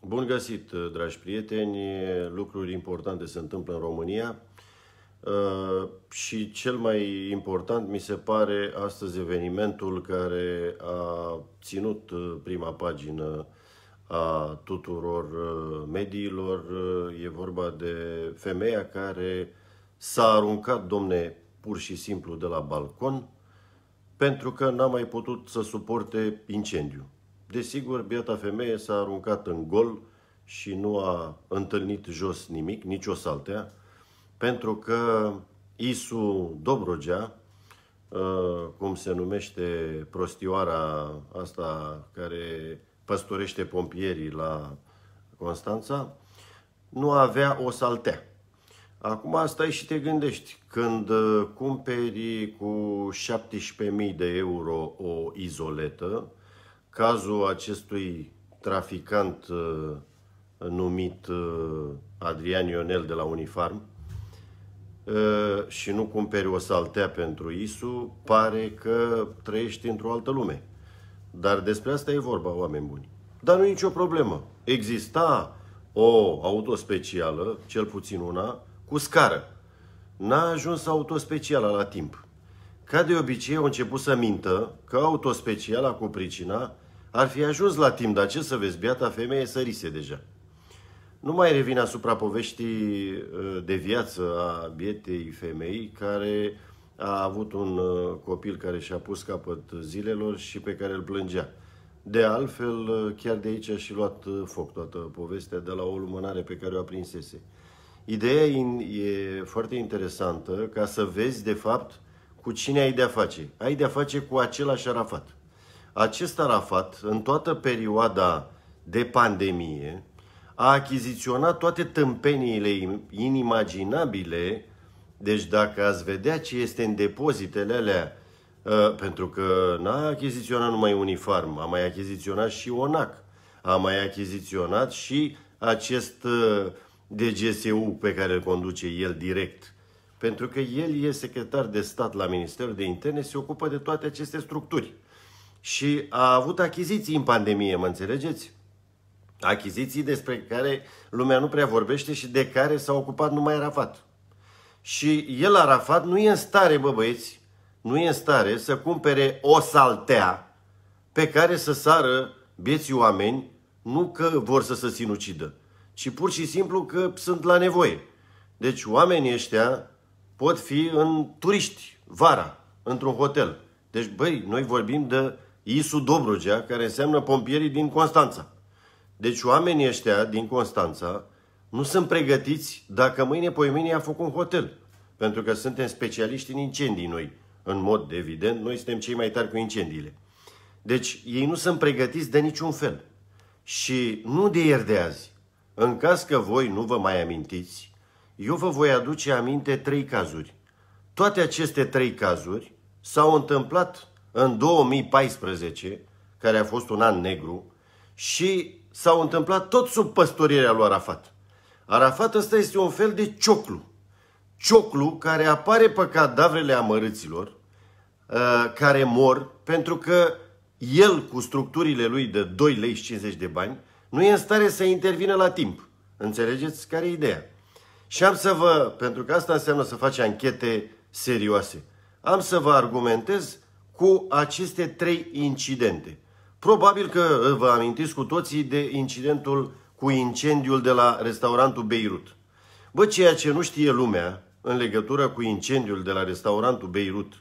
Bun găsit, dragi prieteni! Lucruri importante se întâmplă în România uh, și cel mai important mi se pare astăzi evenimentul care a ținut uh, prima pagină a tuturor uh, mediilor. E vorba de femeia care s-a aruncat, domne, pur și simplu de la balcon pentru că n-a mai putut să suporte incendiu. Desigur, biata femeie s-a aruncat în gol și nu a întâlnit jos nimic, nici o saltea, pentru că Isu Dobrogea, uh, cum se numește prostioara asta care păstorește pompierii la Constanța, nu avea o saltea. Acum stai și te gândești, când uh, cumperi cu 17.000 de euro o izoletă, cazul acestui traficant uh, numit uh, Adrian Ionel de la Unifarm uh, și nu cumperi o saltea pentru ISU, pare că trăiești într-o altă lume. Dar despre asta e vorba, oameni buni. Dar nu e nicio problemă. Exista o autospecială, cel puțin una, cu scară. N-a ajuns autospeciala la timp. Ca de obicei, au început să mintă că autospeciala cu pricina ar fi ajuns la timp, dar ce să vezi, biata femeie sărise deja. Nu mai revin asupra poveștii uh, de viață a bietei femei care a avut un uh, copil care și-a pus capăt zilelor și pe care îl plângea. De altfel, uh, chiar de aici a și luat foc toată povestea de la o lumânare pe care o aprinsese. Ideea e foarte interesantă ca să vezi, de fapt, cu cine ai de-a face. Ai de-a face cu același Arafat. Acest Arafat, în toată perioada de pandemie, a achiziționat toate tâmpeniile inimaginabile. Deci dacă ați vedea ce este în depozitele alea, uh, pentru că n-a achiziționat numai Unifarm, a mai achiziționat și ONAC, a mai achiziționat și acest uh, DGSU pe care îl conduce el direct. Pentru că el e secretar de stat la Ministerul de Interne, se ocupă de toate aceste structuri. Și a avut achiziții în pandemie, mă înțelegeți? Achiziții despre care lumea nu prea vorbește și de care s-a ocupat numai Arafat. Și el, Arafat, nu e în stare, bă băieți, nu e în stare să cumpere o saltea pe care să sară bieții oameni, nu că vor să se sinucidă, ci pur și simplu că sunt la nevoie. Deci oamenii ăștia pot fi în turiști, vara, într-un hotel. Deci, băi, noi vorbim de Isu Dobrogea, care înseamnă pompierii din Constanța. Deci oamenii ăștia din Constanța nu sunt pregătiți dacă mâine, poimâine a făcut un hotel. Pentru că suntem specialiști în incendii noi. În mod evident, noi suntem cei mai tari cu incendiile. Deci ei nu sunt pregătiți de niciun fel. Și nu de ieri de azi. În caz că voi nu vă mai amintiți, eu vă voi aduce aminte trei cazuri. Toate aceste trei cazuri s-au întâmplat în 2014, care a fost un an negru, și s-au întâmplat tot sub păstorirea lui Arafat. Arafat ăsta este un fel de cioclu. Cioclu care apare pe cadavrele amărâților, uh, care mor pentru că el, cu structurile lui de 2 lei și 50 de bani, nu e în stare să intervină la timp. Înțelegeți care e ideea? Și am să vă, pentru că asta înseamnă să faci anchete serioase, am să vă argumentez cu aceste trei incidente. Probabil că vă amintiți cu toții de incidentul cu incendiul de la restaurantul Beirut. Bă, ceea ce nu știe lumea în legătură cu incendiul de la restaurantul Beirut,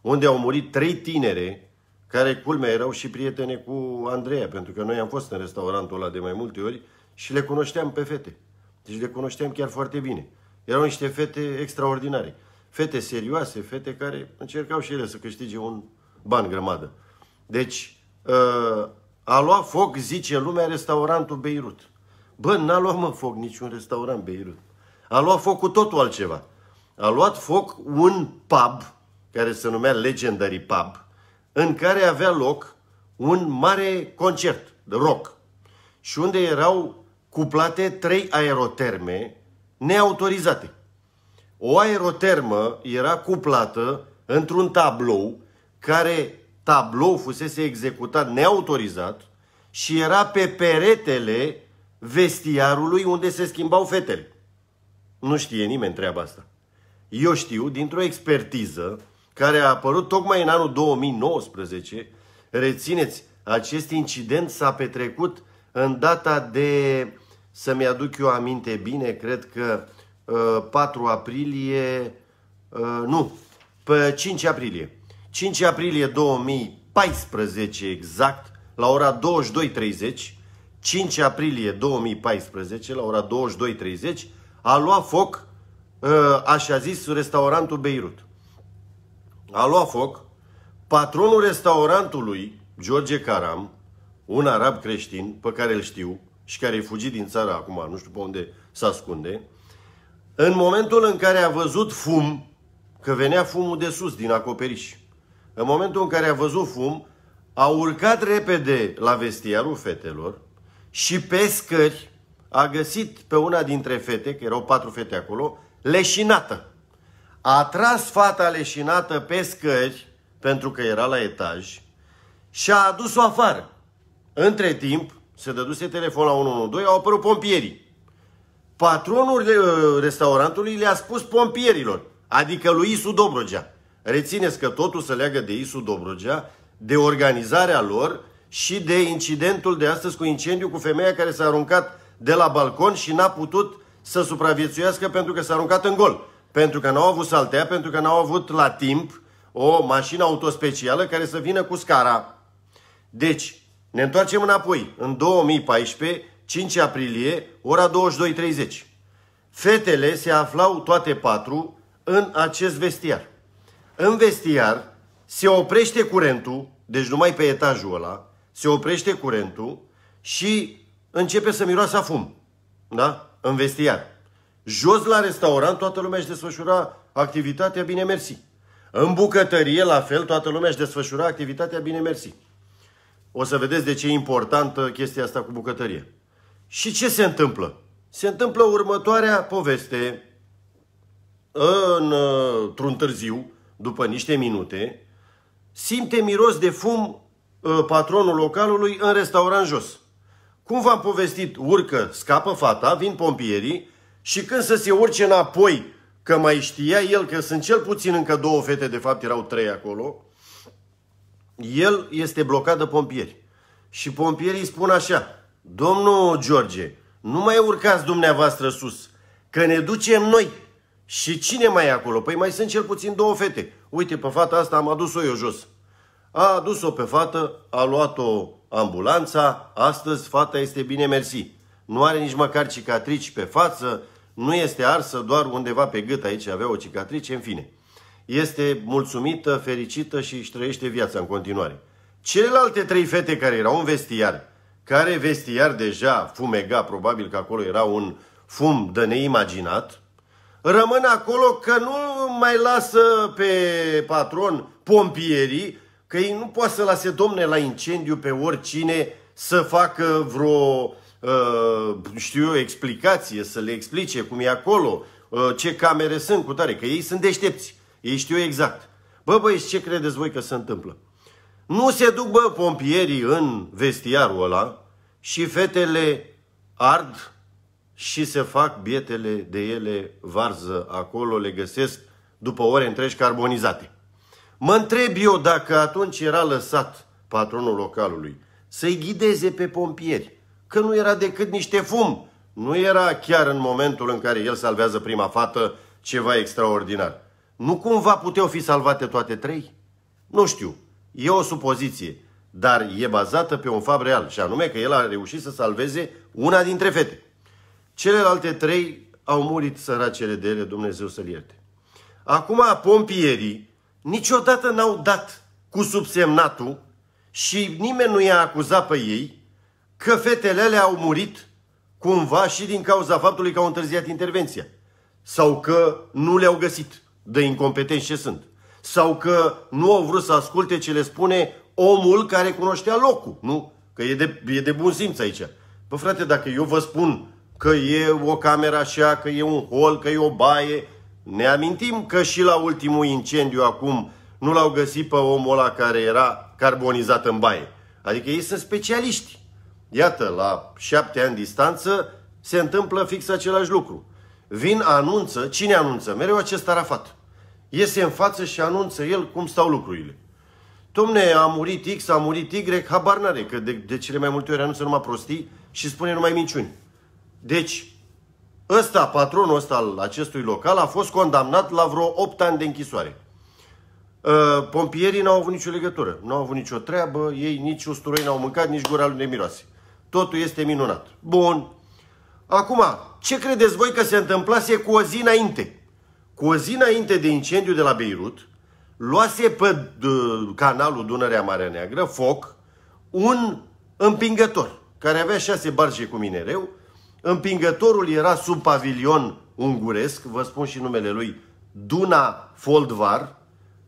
unde au murit trei tinere, care, culmea, erau și prietene cu Andreea, pentru că noi am fost în restaurantul ăla de mai multe ori și le cunoșteam pe fete. Deci le cunoșteam chiar foarte bine. Erau niște fete extraordinare. Fete serioase, fete care încercau și ele să câștige un ban grămadă. Deci, uh, a luat foc, zice lumea, restaurantul Beirut. Bă, n-a luat mă foc niciun restaurant Beirut. A luat foc cu totul altceva. A luat foc un pub, care se numea Legendary Pub, în care avea loc un mare concert de rock și unde erau cuplate trei aeroterme neautorizate. O aerotermă era cuplată într-un tablou care tablou fusese executat neautorizat și era pe peretele vestiarului unde se schimbau fetele. Nu știe nimeni treaba asta. Eu știu, dintr-o expertiză care a apărut tocmai în anul 2019, rețineți, acest incident s-a petrecut în data de, să-mi aduc eu aminte bine, cred că uh, 4 aprilie, uh, nu, pe 5 aprilie. 5 aprilie 2014 exact, la ora 22.30, 5 aprilie 2014, la ora 22.30, a luat foc, ă, așa zis, restaurantul Beirut. A luat foc, patronul restaurantului, George Caram, un arab creștin, pe care îl știu și care e fugit din țară acum, nu știu pe unde să ascunde, în momentul în care a văzut fum, că venea fumul de sus, din acoperiș, în momentul în care a văzut fum, a urcat repede la vestiarul fetelor și pe scări a găsit pe una dintre fete, că erau patru fete acolo, leșinată. A tras fata leșinată pe scări, pentru că era la etaj, și a adus-o afară. Între timp, se dăduse telefon la 112, au apărut pompierii. Patronul uh, restaurantului le-a spus pompierilor, adică lui Isu Dobrogea. Rețineți că totul se leagă de Isu Dobrogea, de organizarea lor și de incidentul de astăzi cu incendiu cu femeia care s-a aruncat de la balcon și n-a putut să supraviețuiască pentru că s-a aruncat în gol. Pentru că n-au avut saltea, pentru că n-au avut la timp o mașină autospecială care să vină cu scara. Deci, ne întoarcem înapoi. În 2014, 5 aprilie, ora 22.30. Fetele se aflau toate patru în acest vestiar. În vestiar se oprește curentul, deci numai pe etajul ăla, se oprește curentul și începe să miroasă fum. Da? În vestiar. Jos la restaurant toată lumea își desfășura activitatea bine mersi. În bucătărie, la fel, toată lumea își desfășura activitatea bine mersi. O să vedeți de ce e importantă chestia asta cu bucătărie. Și ce se întâmplă? Se întâmplă următoarea poveste într-un târziu, după niște minute, simte miros de fum ă, patronul localului în restaurant jos. Cum v-am povestit, urcă, scapă fata, vin pompierii și când să se urce înapoi, că mai știa el că sunt cel puțin încă două fete, de fapt erau trei acolo, el este blocat de pompieri. Și pompierii spun așa, domnul George, nu mai urcați dumneavoastră sus, că ne ducem noi. Și cine mai e acolo? Păi mai sunt cel puțin două fete. Uite, pe fata asta am adus-o eu jos. A adus-o pe fată, a luat-o ambulanța, astăzi fata este bine mersi. Nu are nici măcar cicatrici pe față, nu este arsă, doar undeva pe gât aici avea o cicatrice, în fine. Este mulțumită, fericită și își trăiește viața în continuare. Celelalte trei fete care erau în vestiar, care vestiar deja fumega, probabil că acolo era un fum de neimaginat, rămân acolo că nu mai lasă pe patron pompierii, că ei nu poate să lase domne la incendiu pe oricine să facă vreo, uh, știu eu, explicație, să le explice cum e acolo, uh, ce camere sunt cu tare, că ei sunt deștepți, ei știu exact. Bă, băieți, ce credeți voi că se întâmplă? Nu se duc, bă, pompierii în vestiarul ăla și fetele ard și se fac bietele de ele varză acolo, le găsesc după ore întregi carbonizate. Mă întreb eu dacă atunci era lăsat patronul localului să-i ghideze pe pompieri, că nu era decât niște fum, nu era chiar în momentul în care el salvează prima fată ceva extraordinar. Nu cumva puteau fi salvate toate trei? Nu știu, e o supoziție, dar e bazată pe un fapt real, și anume că el a reușit să salveze una dintre fete. Celelalte trei au murit săracele de ele, Dumnezeu să-l ierte. Acum, pompierii niciodată n-au dat cu subsemnatul și nimeni nu i-a acuzat pe ei că fetele alea au murit cumva și din cauza faptului că au întârziat intervenția. Sau că nu le-au găsit de incompetenți ce sunt. Sau că nu au vrut să asculte ce le spune omul care cunoștea locul. Nu? Că e de, e de bun simț aici. Păi frate, dacă eu vă spun că e o cameră așa, că e un hol, că e o baie. Ne amintim că și la ultimul incendiu acum nu l-au găsit pe omul ăla care era carbonizat în baie. Adică ei sunt specialiști. iată, la șapte ani distanță, se întâmplă fix același lucru. Vin, anunță, cine anunță? Mereu acest Arafat. Iese în față și anunță el cum stau lucrurile. Domne, a murit X, a murit Y, habar n-are, că de, de cele mai multe ori anunță numai prostii și spune numai minciuni. Deci, ăsta, patronul ăsta al acestui local, a fost condamnat la vreo 8 ani de închisoare. Uh, pompierii n-au avut nicio legătură, n-au avut nicio treabă, ei nici usturoi n-au mâncat, nici gura lui nemiroase. Totul este minunat. Bun. Acum, ce credeți voi că se întâmplase cu o zi înainte? Cu o zi înainte de incendiu de la Beirut, luase pe canalul Dunărea Marea Neagră foc un împingător care avea șase barge cu minereu. Împingătorul era sub pavilion unguresc, vă spun și numele lui, Duna Foldvar,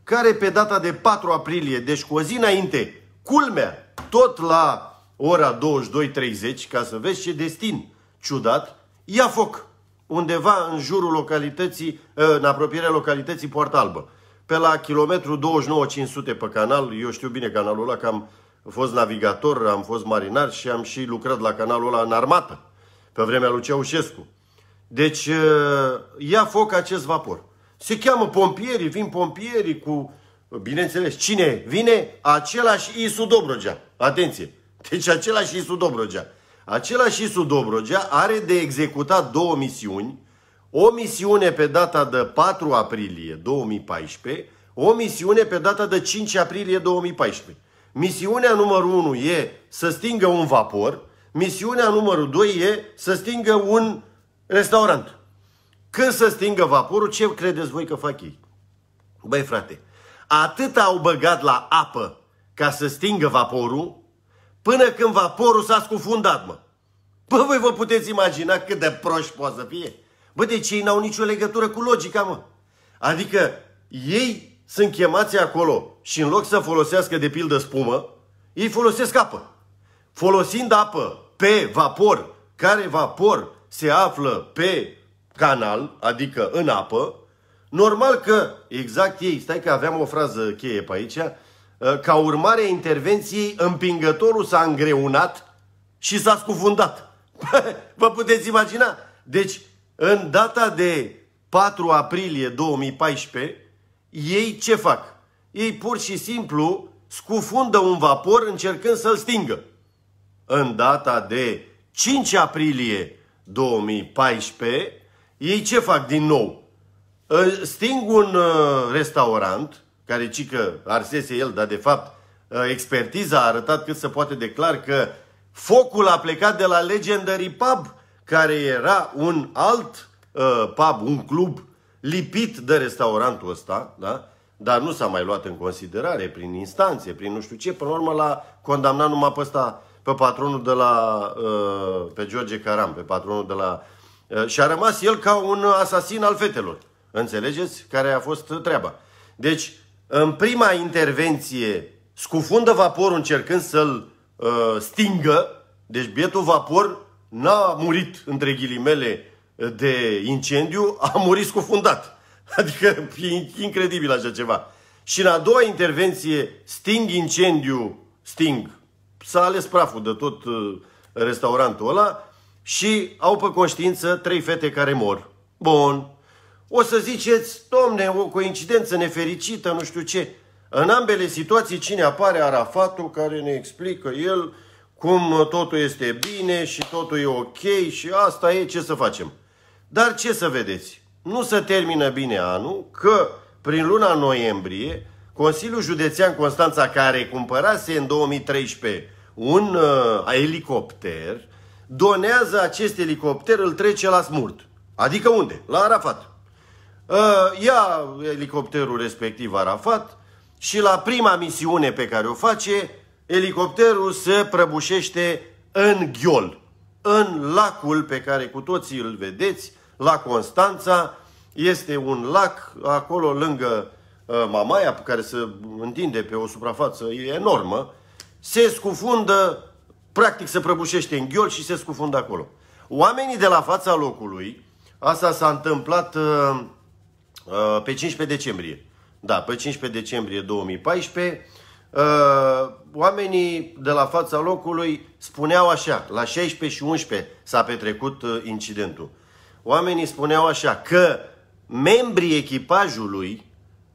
care pe data de 4 aprilie, deci cu o zi înainte, culmea, tot la ora 22.30, ca să vezi ce destin ciudat, ia foc undeva în jurul localității, în apropierea localității Poarta Albă. Pe la kilometru 29500 pe canal, eu știu bine canalul ăla, că am fost navigator, am fost marinar și am și lucrat la canalul ăla în armată, pe vremea lui Ceaușescu. Deci ia foc acest vapor. Se cheamă pompierii, vin pompierii cu, bineînțeles, cine vine? Același Isu Dobrogea. Atenție! Deci același Isu Dobrogea. Același Isu Dobrogea are de executat două misiuni. O misiune pe data de 4 aprilie 2014, o misiune pe data de 5 aprilie 2014. Misiunea numărul 1 e să stingă un vapor, misiunea numărul 2 e să stingă un restaurant. Când să stingă vaporul, ce credeți voi că fac ei? Băi frate, atât au băgat la apă ca să stingă vaporul, până când vaporul s-a scufundat, mă. Bă, voi vă puteți imagina cât de proști poate să fie? Bă, deci ei n-au nicio legătură cu logica, mă. Adică ei sunt chemați acolo și în loc să folosească de pildă spumă, ei folosesc apă. Folosind apă pe vapor, care vapor se află pe canal, adică în apă, normal că, exact ei, stai că aveam o frază cheie pe aici, uh, ca urmare a intervenției, împingătorul s-a îngreunat și s-a scufundat. Vă puteți imagina? Deci, în data de 4 aprilie 2014, ei ce fac? Ei pur și simplu scufundă un vapor încercând să-l stingă. În data de 5 aprilie 2014, ei ce fac din nou? Sting un uh, restaurant, care cică arsese el, dar de fapt uh, expertiza a arătat cât se poate declar că focul a plecat de la Legendary Pub, care era un alt uh, pub, un club lipit de restaurantul ăsta, da? dar nu s-a mai luat în considerare prin instanțe, prin nu știu ce. Până la urmă l-a condamnat numai pe ăsta, pe patronul de la, pe George Caram, pe patronul de la Uh, și a rămas el ca un asasin al fetelor. Înțelegeți? Care a fost treaba. Deci, în prima intervenție, scufundă vaporul încercând să-l uh, stingă. Deci, bietul vapor n-a murit, între ghilimele, de incendiu, a murit scufundat. Adică e incredibil așa ceva. Și în a doua intervenție, sting incendiu, sting. S-a ales praful de tot uh, restaurantul ăla și au pe conștiință trei fete care mor. Bun. O să ziceți, domne, o coincidență nefericită, nu știu ce. În ambele situații, cine apare? Arafatul, care ne explică el cum totul este bine și totul e ok și asta e ce să facem. Dar ce să vedeți? Nu se termină bine anul, că prin luna noiembrie, Consiliul Județean Constanța, care cumpărase în 2013 un uh, elicopter, donează acest elicopter, îl trece la smurt. Adică unde? La Arafat. Uh, ia elicopterul respectiv Arafat și la prima misiune pe care o face, elicopterul se prăbușește în ghiol, în lacul pe care cu toții îl vedeți, la Constanța. Este un lac acolo lângă uh, Mamaia, care se întinde pe o suprafață enormă, se scufundă practic se prăbușește în ghiol și se scufundă acolo. Oamenii de la fața locului, asta s-a întâmplat uh, uh, pe 15 decembrie. Da, pe 15 decembrie 2014, uh, oamenii de la fața locului spuneau așa, la 16 și 11 s-a petrecut uh, incidentul. Oamenii spuneau așa că membrii echipajului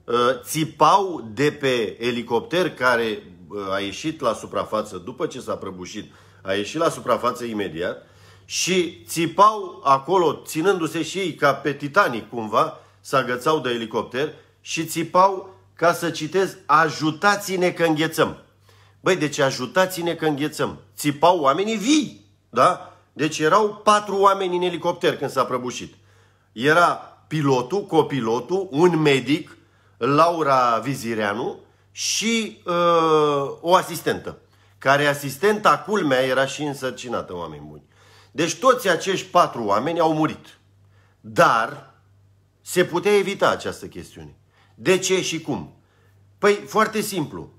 uh, țipau de pe elicopter care uh, a ieșit la suprafață după ce s-a prăbușit, a ieșit la suprafață imediat și țipau acolo, ținându-se și ei ca pe Titanic cumva, să agățau de elicopter și țipau ca să citez, ajutați-ne că înghețăm. Băi, deci ajutați-ne că înghețăm. Țipau oamenii vii, da? Deci erau patru oameni în elicopter când s-a prăbușit. Era pilotul, copilotul, un medic, Laura Vizireanu și uh, o asistentă. Care asistenta, culmea, era și însărcinată, oameni buni. Deci toți acești patru oameni au murit. Dar se putea evita această chestiune. De ce și cum? Păi, foarte simplu.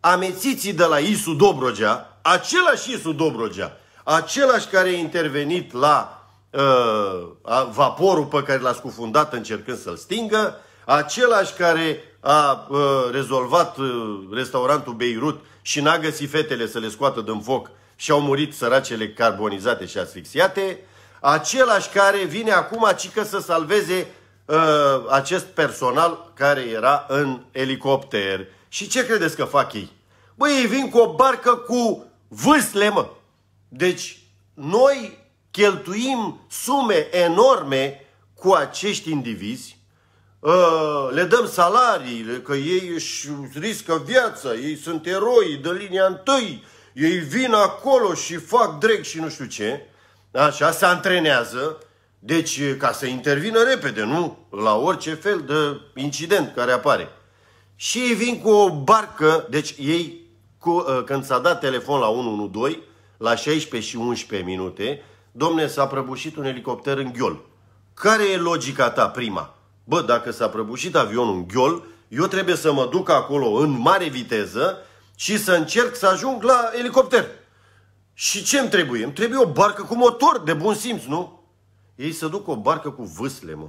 Amețiții de la Isu Dobrogea, același Isu Dobrogea, același care a intervenit la uh, vaporul pe care l-a scufundat încercând să-l stingă, același care a uh, rezolvat uh, restaurantul Beirut și n-a găsit fetele să le scoată din foc și au murit săracele carbonizate și asfixiate, același care vine acum cică să salveze uh, acest personal care era în elicopter. Și ce credeți că fac ei? Băi, ei vin cu o barcă cu vâsle, mă. Deci, noi cheltuim sume enorme cu acești indivizi, uh, le dăm salariile, că ei își riscă viața, ei sunt eroi de linia întâi, ei vin acolo și fac drag și nu știu ce, așa, se antrenează, deci ca să intervină repede, nu? La orice fel de incident care apare. Și ei vin cu o barcă, deci ei, cu, uh, când s-a dat telefon la 112, la 16 și 11 minute, domne, s-a prăbușit un elicopter în ghiol. Care e logica ta prima? Bă, dacă s-a prăbușit avionul în ghiol, eu trebuie să mă duc acolo în mare viteză și să încerc să ajung la elicopter. Și ce îmi trebuie? Îmi trebuie o barcă cu motor, de bun simț, nu? Ei să duc o barcă cu vâsle, mă.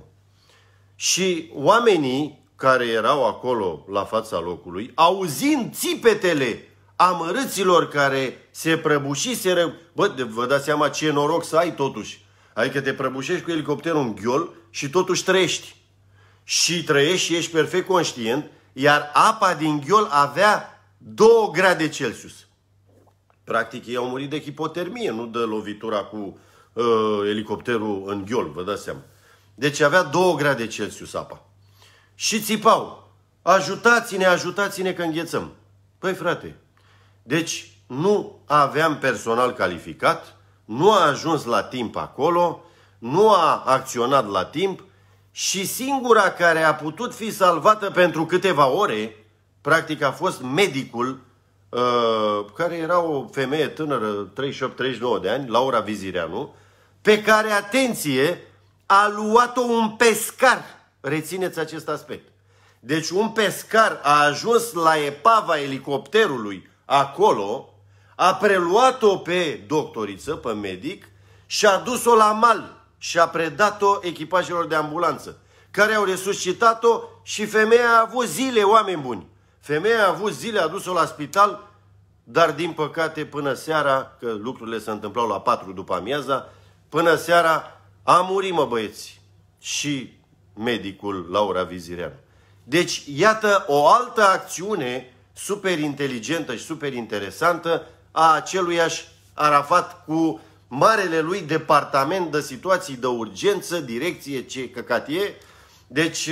Și oamenii care erau acolo la fața locului, auzind țipetele amărâților care se prăbușiseră, bă, vă dați seama ce noroc să ai totuși. Adică te prăbușești cu elicopterul în ghiol și totuși trăiești. Și trăiești și ești perfect conștient, iar apa din ghiol avea 2 grade Celsius. Practic ei au murit de hipotermie, nu de lovitura cu uh, elicopterul în ghiol, vă dați seama. Deci avea 2 grade Celsius apa. Și țipau, ajutați-ne, ajutați-ne că înghețăm. Păi frate, deci nu aveam personal calificat, nu a ajuns la timp acolo, nu a acționat la timp și singura care a putut fi salvată pentru câteva ore practic a fost medicul uh, care era o femeie tânără, 38-39 de ani, Laura Vizireanu, pe care, atenție, a luat-o un pescar. Rețineți acest aspect. Deci un pescar a ajuns la epava elicopterului acolo, a preluat-o pe doctoriță, pe medic, și a dus-o la mal și a predat-o echipajelor de ambulanță, care au resuscitat-o și femeia a avut zile, oameni buni. Femeia a avut zile, a dus-o la spital, dar din păcate până seara, că lucrurile se întâmplau la 4 după amiaza, până seara a murit, mă băieți, și medicul Laura Vizireanu. Deci, iată o altă acțiune super inteligentă și super interesantă a aceluiași Arafat cu marele lui departament de situații de urgență, direcție, ce căcat e. Deci,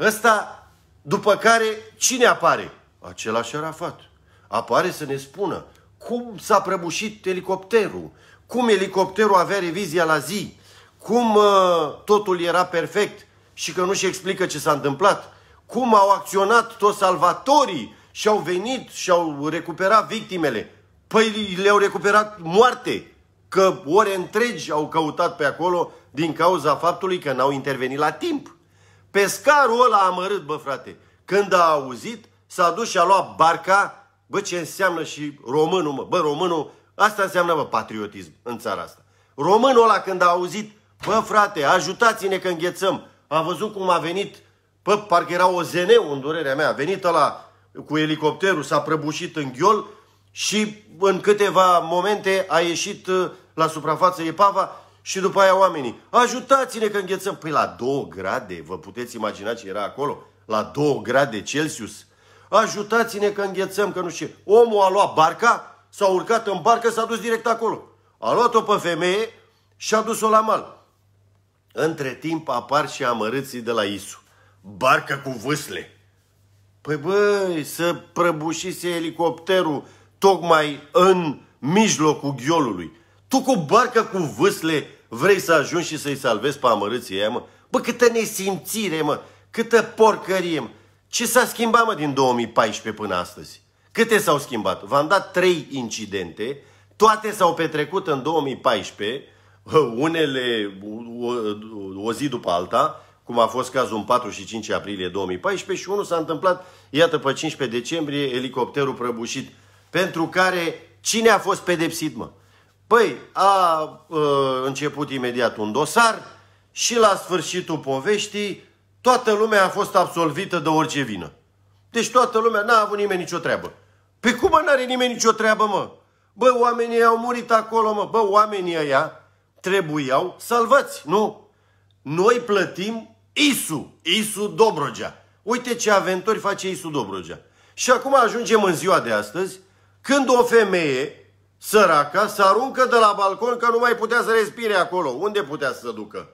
ăsta după care, cine apare? Același Arafat. Apare să ne spună cum s-a prăbușit elicopterul, cum elicopterul avea revizia la zi, cum uh, totul era perfect și că nu-și explică ce s-a întâmplat, cum au acționat toți salvatorii și au venit și au recuperat victimele. Păi le-au recuperat moarte, că ore întregi au căutat pe acolo din cauza faptului că n-au intervenit la timp. Pescarul ăla a amărât, bă frate. Când a auzit, s-a dus și a luat barca. Bă, ce înseamnă și românul, mă. Bă, românul, asta înseamnă, bă, patriotism în țara asta. Românul ăla când a auzit, bă, frate, ajutați-ne că înghețăm. A văzut cum a venit, bă, parcă era o zeneu în durerea mea. A venit la cu elicopterul, s-a prăbușit în ghiol și în câteva momente a ieșit uh, la suprafață epava și după aia oamenii, ajutați-ne că înghețăm. Păi la 2 grade, vă puteți imagina ce era acolo? La 2 grade Celsius. Ajutați-ne că înghețăm, că nu știu ce. Omul a luat barca, s-a urcat în barcă, s-a dus direct acolo. A luat-o pe femeie și a dus-o la mal. Între timp apar și amărâții de la Isu. Barcă cu vâsle. Păi băi, să prăbușise elicopterul tocmai în mijlocul ghiolului. Tu cu barcă cu vâsle vrei să ajungi și să-i salvezi pe amărâții aia, mă? Bă, câtă nesimțire, mă! Câtă porcărie, mă! Ce s-a schimbat, mă, din 2014 până astăzi? Câte s-au schimbat? V-am dat trei incidente, toate s-au petrecut în 2014, unele o, o zi după alta, cum a fost cazul în 4 și 5 aprilie 2014 și unul s-a întâmplat, iată, pe 15 decembrie, elicopterul prăbușit, pentru care cine a fost pedepsit, mă? Păi, a uh, început imediat un dosar și la sfârșitul poveștii toată lumea a fost absolvită de orice vină. Deci toată lumea n-a avut nimeni nicio treabă. Pe cum mă n-are nimeni nicio treabă, mă? Bă, oamenii au murit acolo, mă. Bă, oamenii ăia trebuiau salvați, nu? Noi plătim ISU, ISU Dobrogea. Uite ce aventuri face ISU Dobrogea. Și acum ajungem în ziua de astăzi, când o femeie săraca se aruncă de la balcon că nu mai putea să respire acolo. Unde putea să se ducă?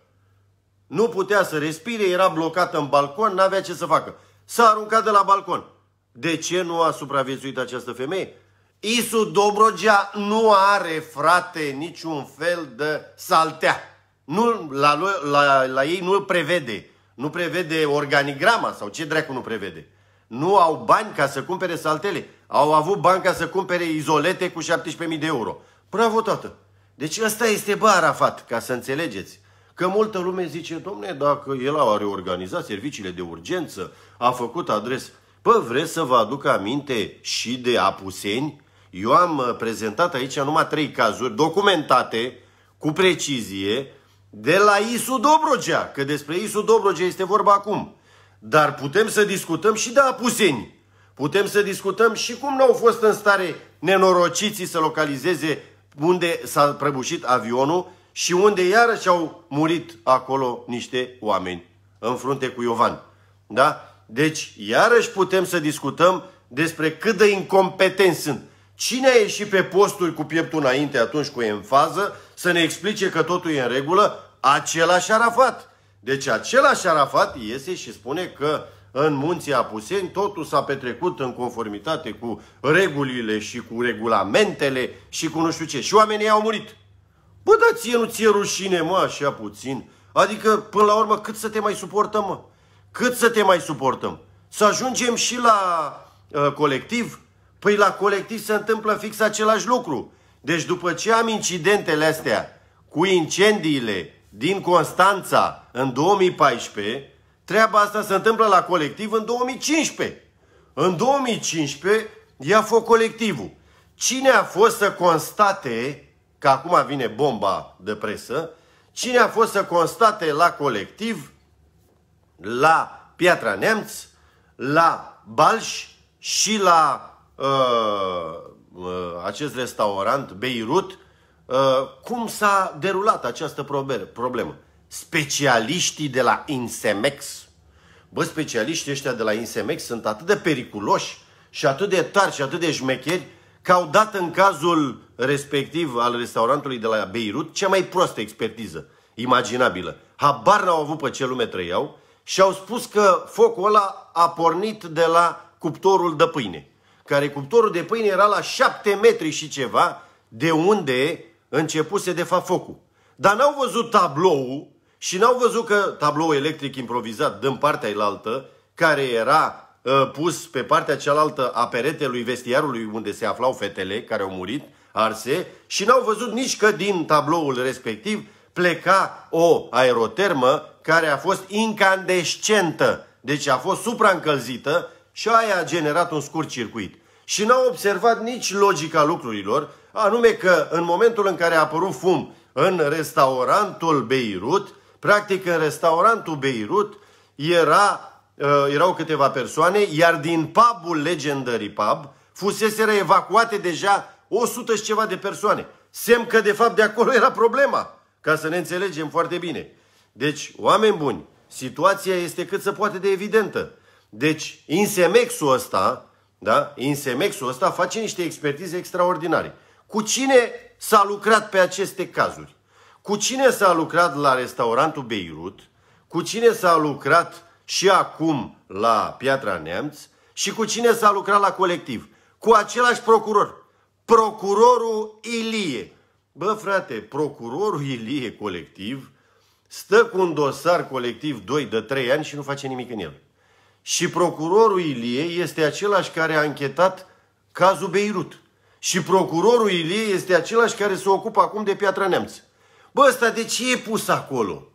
Nu putea să respire, era blocată în balcon, n-avea ce să facă. S-a aruncat de la balcon. De ce nu a supraviețuit această femeie? Isu Dobrogea nu are, frate, niciun fel de saltea. Nu, la, la, la ei nu prevede. Nu prevede organigrama sau ce dracu nu prevede. Nu au bani ca să cumpere saltele. Au avut bani ca să cumpere izolete cu 17.000 de euro. Bravo, tată! Deci ăsta este bă Arafat, ca să înțelegeți. Că multă lume zice, domne, dacă el a reorganizat serviciile de urgență, a făcut adres. Bă, vreți să vă aduc aminte și de Apuseni? Eu am uh, prezentat aici numai trei cazuri documentate, cu precizie, de la Isu Dobrogea, că despre Isu Dobrogea este vorba acum. Dar putem să discutăm și de Apuseni. Putem să discutăm și cum nu au fost în stare nenorociții să localizeze unde s-a prăbușit avionul și unde iarăși au murit acolo niște oameni în frunte cu Iovan. Da? Deci, iarăși putem să discutăm despre cât de incompetenți sunt. Cine a ieșit pe posturi cu pieptul înainte atunci cu enfază să ne explice că totul e în regulă? Același Arafat. Deci același Arafat iese și spune că în munții Apuseni totul s-a petrecut în conformitate cu regulile și cu regulamentele și cu nu știu ce. Și oamenii au murit. Bă, dar ție nu ție rușine, mă, așa puțin. Adică, până la urmă, cât să te mai suportăm, mă? Cât să te mai suportăm? Să ajungem și la uh, colectiv? Păi la colectiv se întâmplă fix același lucru. Deci după ce am incidentele astea cu incendiile din Constanța în 2014, treaba asta se întâmplă la colectiv în 2015. În 2015 ia foc colectivul. Cine a fost să constate că acum vine bomba de presă, cine a fost să constate la colectiv, la Piatra Neamț, la Balș și la uh, uh, acest restaurant, Beirut, uh, cum s-a derulat această problemă. Specialiștii de la Insemex, bă, specialiștii ăștia de la Insemex sunt atât de periculoși și atât de tari și atât de șmecheri, că au dat în cazul respectiv al restaurantului de la Beirut cea mai proastă expertiză imaginabilă. Habar n-au avut pe ce lume trăiau și au spus că focul ăla a pornit de la cuptorul de pâine. Care cuptorul de pâine era la șapte metri și ceva de unde începuse de fapt focul. Dar n-au văzut tabloul și n-au văzut că tablou electric improvizat din partea elaltă, care era Uh, pus pe partea cealaltă a peretelui vestiarului unde se aflau fetele care au murit, arse, și n-au văzut nici că din tabloul respectiv pleca o aerotermă care a fost incandescentă, deci a fost supraîncălzită și aia a generat un scurt circuit. Și n-au observat nici logica lucrurilor, anume că în momentul în care a apărut fum în restaurantul Beirut, practic în restaurantul Beirut era uh, erau câteva persoane, iar din pubul Legendary Pub fuseseră evacuate deja 100 și ceva de persoane. Semn că de fapt de acolo era problema, ca să ne înțelegem foarte bine. Deci, oameni buni, situația este cât se poate de evidentă. Deci, Insemexul ăsta, da? Insemexul ăsta face niște expertize extraordinare. Cu cine s-a lucrat pe aceste cazuri? Cu cine s-a lucrat la restaurantul Beirut? Cu cine s-a lucrat și acum la Piatra Neamț? Și cu cine s-a lucrat la colectiv? Cu același procuror. Procurorul Ilie. Bă, frate, procurorul Ilie colectiv stă cu un dosar colectiv 2 de 3 ani și nu face nimic în el. Și procurorul Ilie este același care a închetat cazul Beirut. Și procurorul Ilie este același care se ocupă acum de Piatra Neamț. Bă, ăsta de ce e pus acolo?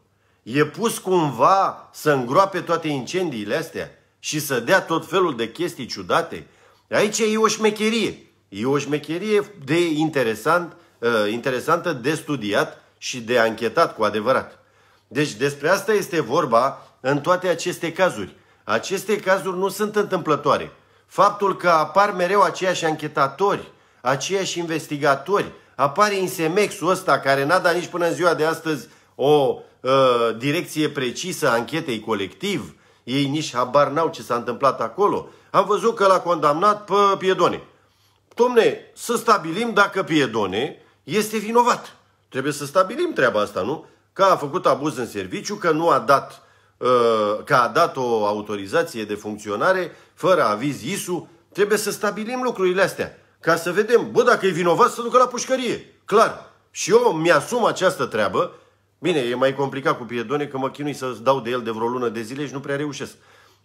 E pus cumva să îngroape toate incendiile astea și să dea tot felul de chestii ciudate? Aici e o șmecherie. E o șmecherie de interesant, uh, interesantă de studiat și de anchetat cu adevărat. Deci despre asta este vorba în toate aceste cazuri. Aceste cazuri nu sunt întâmplătoare. Faptul că apar mereu aceiași anchetatori, aceiași investigatori, apare Insemexul ăsta care n-a dat nici până în ziua de astăzi o uh, direcție precisă a anchetei colectiv, ei nici habar n-au ce s-a întâmplat acolo. Am văzut că l-a condamnat pe Piedone. Domne, să stabilim dacă Piedone este vinovat. Trebuie să stabilim treaba asta, nu? Că a făcut abuz în serviciu, că nu a dat, uh, că a dat o autorizație de funcționare fără aviz ISU. Trebuie să stabilim lucrurile astea. Ca să vedem, bă, dacă e vinovat, să ducă la pușcărie. Clar. Și eu mi-asum această treabă. Bine, e mai complicat cu Piedone, că mă chinui să dau de el de vreo lună de zile și nu prea reușesc.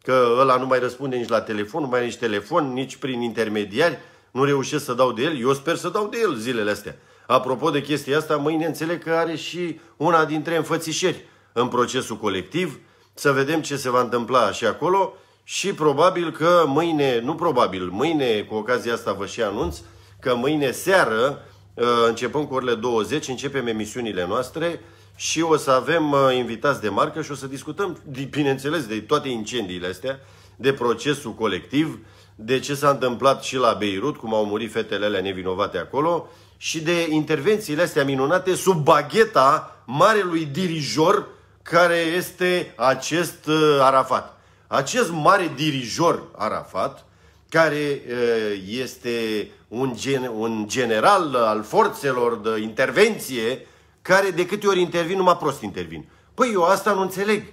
Că ăla nu mai răspunde nici la telefon, nu mai are nici telefon, nici prin intermediari. Nu reușesc să dau de el. Eu sper să dau de el zilele astea. Apropo de chestia asta, mâine înțeleg că are și una dintre înfățișeri în procesul colectiv. Să vedem ce se va întâmpla și acolo. Și probabil că mâine, nu probabil, mâine cu ocazia asta vă și anunț că mâine seară, uh, începând cu orele 20, începem emisiunile noastre și o să avem uh, invitați de marcă și o să discutăm, bineînțeles, de toate incendiile astea, de procesul colectiv, de ce s-a întâmplat și la Beirut, cum au murit fetele alea nevinovate acolo, și de intervențiile astea minunate sub bagheta marelui dirijor care este acest uh, Arafat. Acest mare dirijor Arafat, care este un, gen, un general al forțelor de intervenție, care de câte ori intervin, numai prost intervin. Păi eu asta nu înțeleg.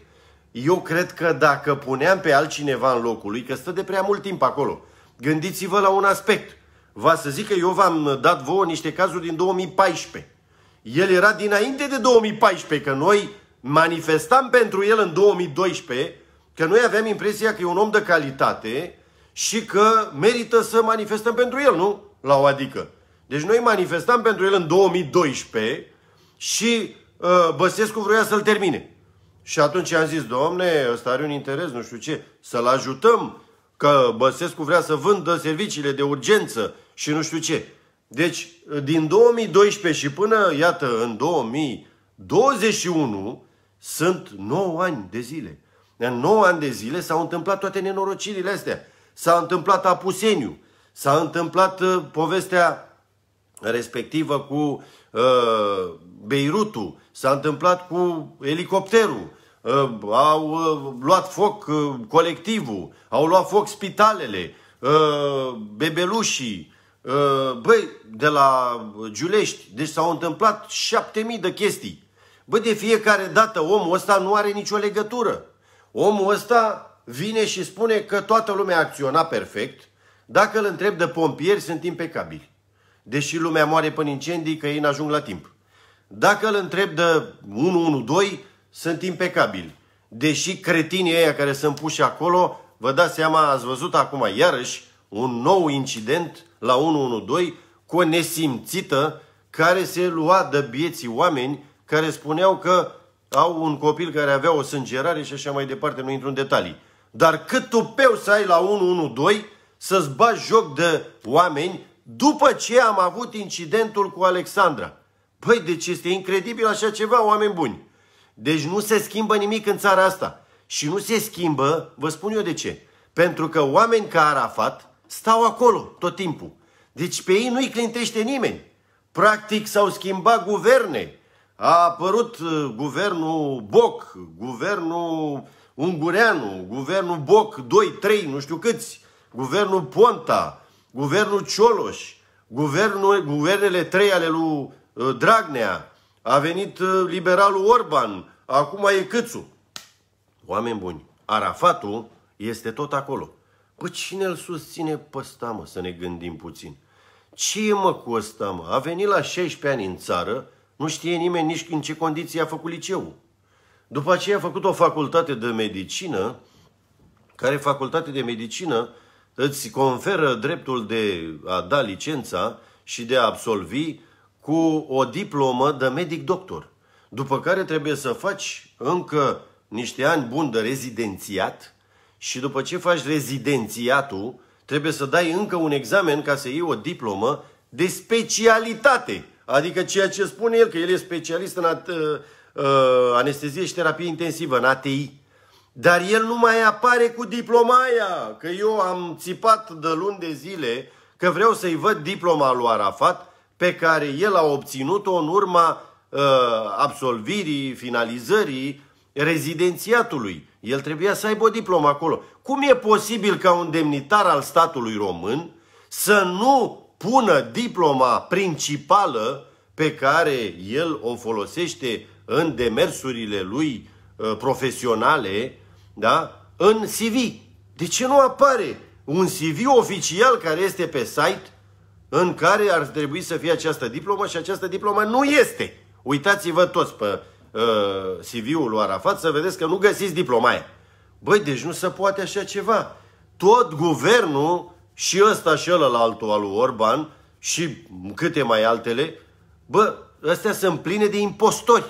Eu cred că dacă puneam pe altcineva în locul lui, că stă de prea mult timp acolo, gândiți-vă la un aspect. Va să zic că eu v-am dat vouă niște cazuri din 2014. El era dinainte de 2014, că noi manifestam pentru el în 2012 că noi aveam impresia că e un om de calitate și că merită să manifestăm pentru el, nu? La o adică. Deci noi manifestam pentru el în 2012 și uh, Băsescu vrea să-l termine. Și atunci am zis, domne, ăsta are un interes, nu știu ce, să-l ajutăm, că Băsescu vrea să vândă serviciile de urgență și nu știu ce. Deci, din 2012 și până, iată, în 2021, sunt 9 ani de zile. În 9 ani de zile s-au întâmplat toate nenorocirile astea. S-a întâmplat Apuseniu, s-a întâmplat uh, povestea respectivă cu uh, Beirutul, s-a întâmplat cu elicopterul, uh, au uh, luat foc uh, colectivul, au luat foc spitalele, uh, bebelușii, uh, băi, de la Giulești. Deci s-au întâmplat șapte mii de chestii. Bă, de fiecare dată omul ăsta nu are nicio legătură. Omul ăsta vine și spune că toată lumea a acționat perfect. Dacă îl întreb de pompieri, sunt impecabili. Deși lumea moare până incendii, că ei n-ajung la timp. Dacă îl întreb de 112, sunt impecabili. Deși cretinii ăia care sunt puși acolo, vă dați seama, ați văzut acum iarăși un nou incident la 112 cu o nesimțită care se lua de bieții oameni care spuneau că au un copil care avea o sângerare și așa mai departe, nu intru în detalii. Dar cât tupeu să ai la 112 să-ți bagi joc de oameni după ce am avut incidentul cu Alexandra. Păi, deci este incredibil așa ceva, oameni buni. Deci nu se schimbă nimic în țara asta. și nu se schimbă, vă spun eu de ce. Pentru că oameni ca Arafat stau acolo tot timpul. Deci pe ei nu-i clintește nimeni. Practic s-au schimbat guverne. A apărut uh, guvernul Boc, guvernul Ungureanu, guvernul Boc 2, 3, nu știu câți, guvernul Ponta, guvernul Cioloș, guvernul, guvernele trei ale lui uh, Dragnea, a venit uh, liberalul Orban, acum e Câțu. Oameni buni, Arafatul este tot acolo. Păi cine îl susține pe ăsta, mă, să ne gândim puțin? Ce e, mă, cu ăsta, mă? A venit la 16 ani în țară, nu știe nimeni nici în ce condiții a făcut liceul. După aceea a făcut o facultate de medicină, care facultate de medicină îți conferă dreptul de a da licența și de a absolvi cu o diplomă de medic doctor. După care trebuie să faci încă niște ani buni de rezidențiat și după ce faci rezidențiatul, trebuie să dai încă un examen ca să iei o diplomă de specialitate. Adică ceea ce spune el, că el e specialist în at- uh, uh, anestezie și terapie intensivă, în ATI. Dar el nu mai apare cu diploma aia, că eu am țipat de luni de zile că vreau să-i văd diploma lui Arafat pe care el a obținut-o în urma uh, absolvirii, finalizării rezidențiatului. El trebuia să aibă o diplomă acolo. Cum e posibil ca un demnitar al statului român să nu pună diploma principală pe care el o folosește în demersurile lui uh, profesionale, da? în CV. De ce nu apare un CV oficial care este pe site în care ar trebui să fie această diplomă și această diplomă nu este? Uitați-vă toți pe uh, CV-ul lui Arafat să vedeți că nu găsiți diploma aia. Băi, deci nu se poate așa ceva. Tot guvernul și ăsta și ălălaltul al lui Orban și câte mai altele, bă, ăstea sunt pline de impostori.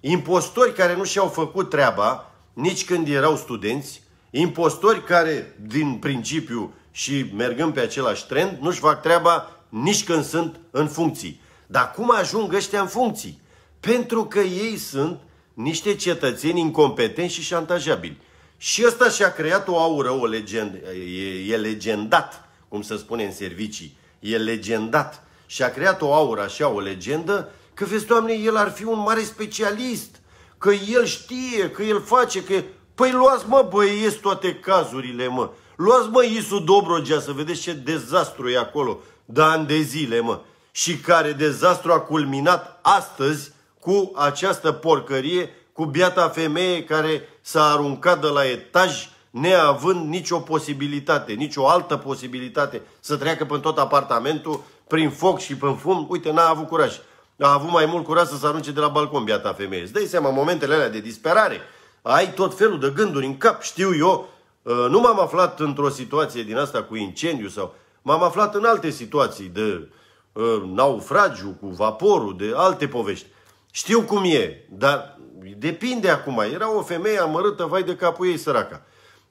Impostori care nu și-au făcut treaba nici când erau studenți, impostori care, din principiu și mergând pe același trend, nu-și fac treaba nici când sunt în funcții. Dar cum ajung ăștia în funcții? Pentru că ei sunt niște cetățeni incompetenți și șantajabili. Și ăsta și-a creat o aură, o legendă, e, e legendat, cum se spune în servicii, e legendat. Și-a creat o aură, așa, o legendă, că vezi, Doamne, el ar fi un mare specialist, că el știe, că el face, că... Păi luați, mă, băieți toate cazurile, mă. Luați, mă, Isu Dobrogea să vedeți ce dezastru e acolo, de ani de zile, mă. Și care dezastru a culminat astăzi cu această porcărie, cu biata femeie care s-a aruncat de la etaj neavând nicio posibilitate, nicio altă posibilitate să treacă prin tot apartamentul, prin foc și prin fum. Uite, n-a avut curaj. A avut mai mult curaj să se arunce de la balcon, biata femeie. Îți dai seama, momentele alea de disperare. Ai tot felul de gânduri în cap, știu eu. Uh, nu m-am aflat într-o situație din asta cu incendiu sau... M-am aflat în alte situații de uh, naufragiu cu vaporul, de alte povești. Știu cum e, dar depinde acum. Era o femeie amărâtă, vai de capul ei săraca.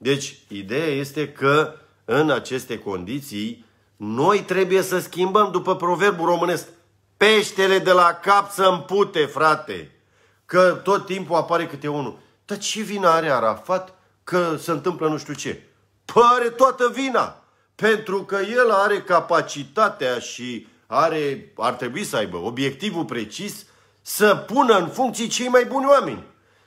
Deci, ideea este că în aceste condiții noi trebuie să schimbăm după proverbul românesc. Peștele de la cap să împute, frate. Că tot timpul apare câte unul. Dar ce vină are Arafat că se întâmplă nu știu ce? Pare toată vina. Pentru că el are capacitatea și are, ar trebui să aibă obiectivul precis să pună în funcție cei mai buni oameni.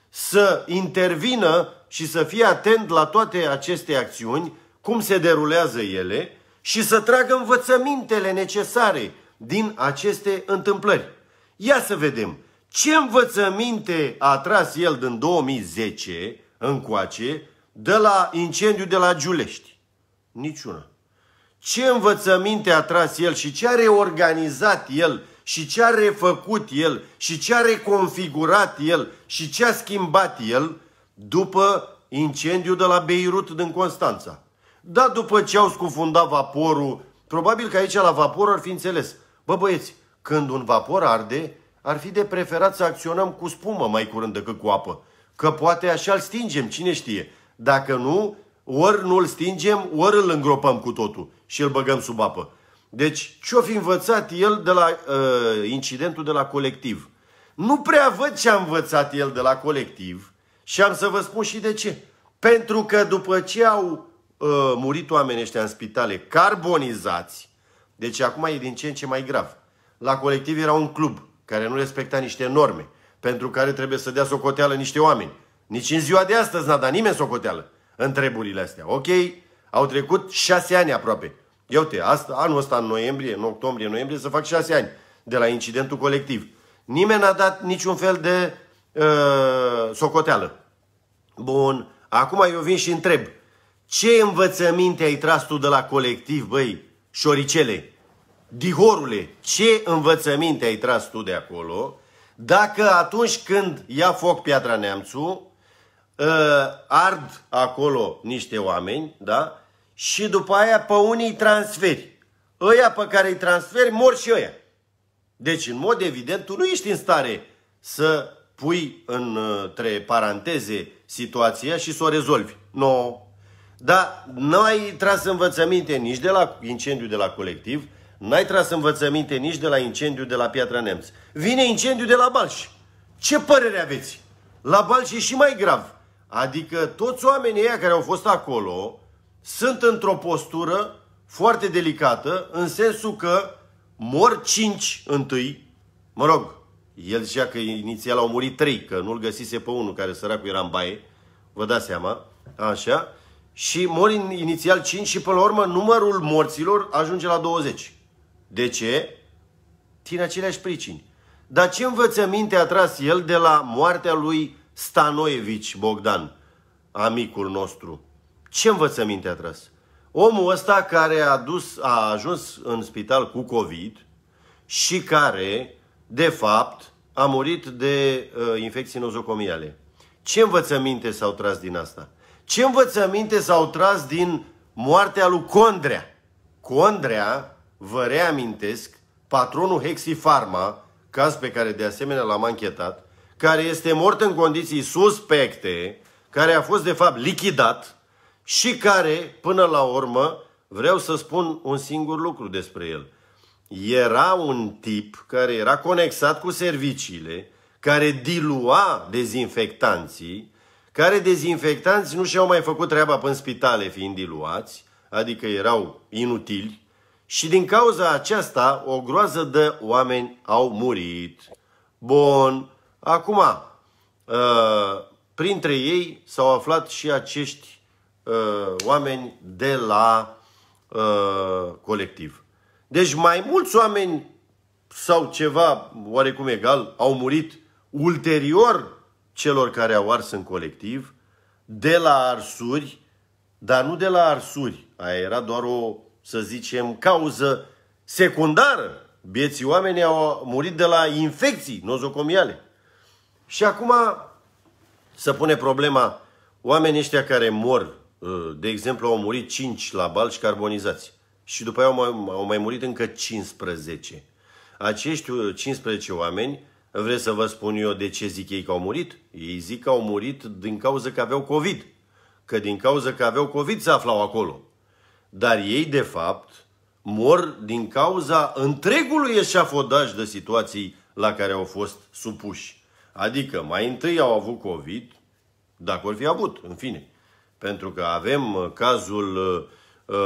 Să intervină și să fie atent la toate aceste acțiuni, cum se derulează ele și să tragă învățămintele necesare din aceste întâmplări. Ia să vedem ce învățăminte a tras el din 2010 încoace de la incendiu de la Giulești. Niciuna. Ce învățăminte a tras el și ce a reorganizat el și ce a refăcut el și ce a reconfigurat el și ce a schimbat el după incendiul de la Beirut din Constanța. Da, după ce au scufundat vaporul, probabil că aici la vapor ar fi înțeles. Bă băieți, când un vapor arde, ar fi de preferat să acționăm cu spumă mai curând decât cu apă. Că poate așa îl stingem, cine știe. Dacă nu, ori nu îl stingem, ori îl îngropăm cu totul și îl băgăm sub apă. Deci, ce-o fi învățat el de la uh, incidentul de la colectiv? Nu prea văd ce a învățat el de la colectiv și am să vă spun și de ce. Pentru că după ce au uh, murit oamenii ăștia în spitale carbonizați, deci acum e din ce în ce mai grav. La colectiv era un club care nu respecta niște norme, pentru care trebuie să dea socoteală niște oameni. Nici în ziua de astăzi n-a dat nimeni socoteală în treburile astea. Ok? Au trecut șase ani aproape. Ia uite, asta, anul ăsta în noiembrie, în octombrie, noiembrie, să fac șase ani de la incidentul colectiv. Nimeni n-a dat niciun fel de uh, socoteală. Bun, acum eu vin și întreb. Ce învățăminte ai tras tu de la colectiv, băi, șoricele? Dihorule, ce învățăminte ai tras tu de acolo? Dacă atunci când ia foc Piatra Neamțu, uh, ard acolo niște oameni, da? Și după aia pe unii transferi. Ăia pe care îi transferi mor și ăia. Deci, în mod evident, tu nu ești în stare să pui între paranteze situația și să o rezolvi. Nu. No. Dar n-ai tras învățăminte nici de la incendiu de la colectiv, n-ai tras învățăminte nici de la incendiu de la Piatra Neamț. Vine incendiu de la Balș. Ce părere aveți? La Balș e și mai grav. Adică toți oamenii ăia care au fost acolo sunt într-o postură foarte delicată, în sensul că mor cinci întâi, mă rog, el zicea că inițial au murit trei, că nu-l găsise pe unul care săracul era în baie, vă dați seama, așa, și mor inițial 5 și până la urmă numărul morților ajunge la 20. De ce? Din aceleași pricini. Dar ce învățăminte a tras el de la moartea lui Stanoevici Bogdan, amicul nostru? Ce învățăminte a tras? Omul ăsta care a, dus, a ajuns în spital cu COVID și care, de fapt, a murit de uh, infecții nozocomiale. Ce învățăminte s-au tras din asta? Ce învățăminte s-au tras din moartea lui Condrea? Condrea, vă reamintesc, patronul Hexifarma, caz pe care de asemenea l-am anchetat, care este mort în condiții suspecte, care a fost de fapt lichidat, și care, până la urmă, vreau să spun un singur lucru despre el. Era un tip care era conexat cu serviciile, care dilua dezinfectanții, care dezinfectanți nu și-au mai făcut treaba pe în spitale fiind diluați, adică erau inutili, și din cauza aceasta o groază de oameni au murit. Bun, acum, uh, printre ei s-au aflat și acești uh, oameni de la uh, colectiv. Deci mai mulți oameni sau ceva oarecum egal au murit ulterior celor care au ars în colectiv, de la arsuri, dar nu de la arsuri. Aia era doar o, să zicem, cauză secundară. Bieții oameni au murit de la infecții nozocomiale. Și acum să pune problema oamenii ăștia care mor Uh, de exemplu, au murit 5 la balci carbonizați și după aia au mai, au mai murit încă 15. Acești 15 uh, oameni, vreți să vă spun eu de ce zic ei că au murit? Ei zic că au murit din cauza că aveau COVID. Că din cauza că aveau COVID se aflau acolo. Dar ei, de fapt, mor din cauza întregului eșafodaj de situații la care au fost supuși. Adică mai întâi au avut COVID, dacă or fi avut, în fine. Pentru că avem uh, cazul uh, uh,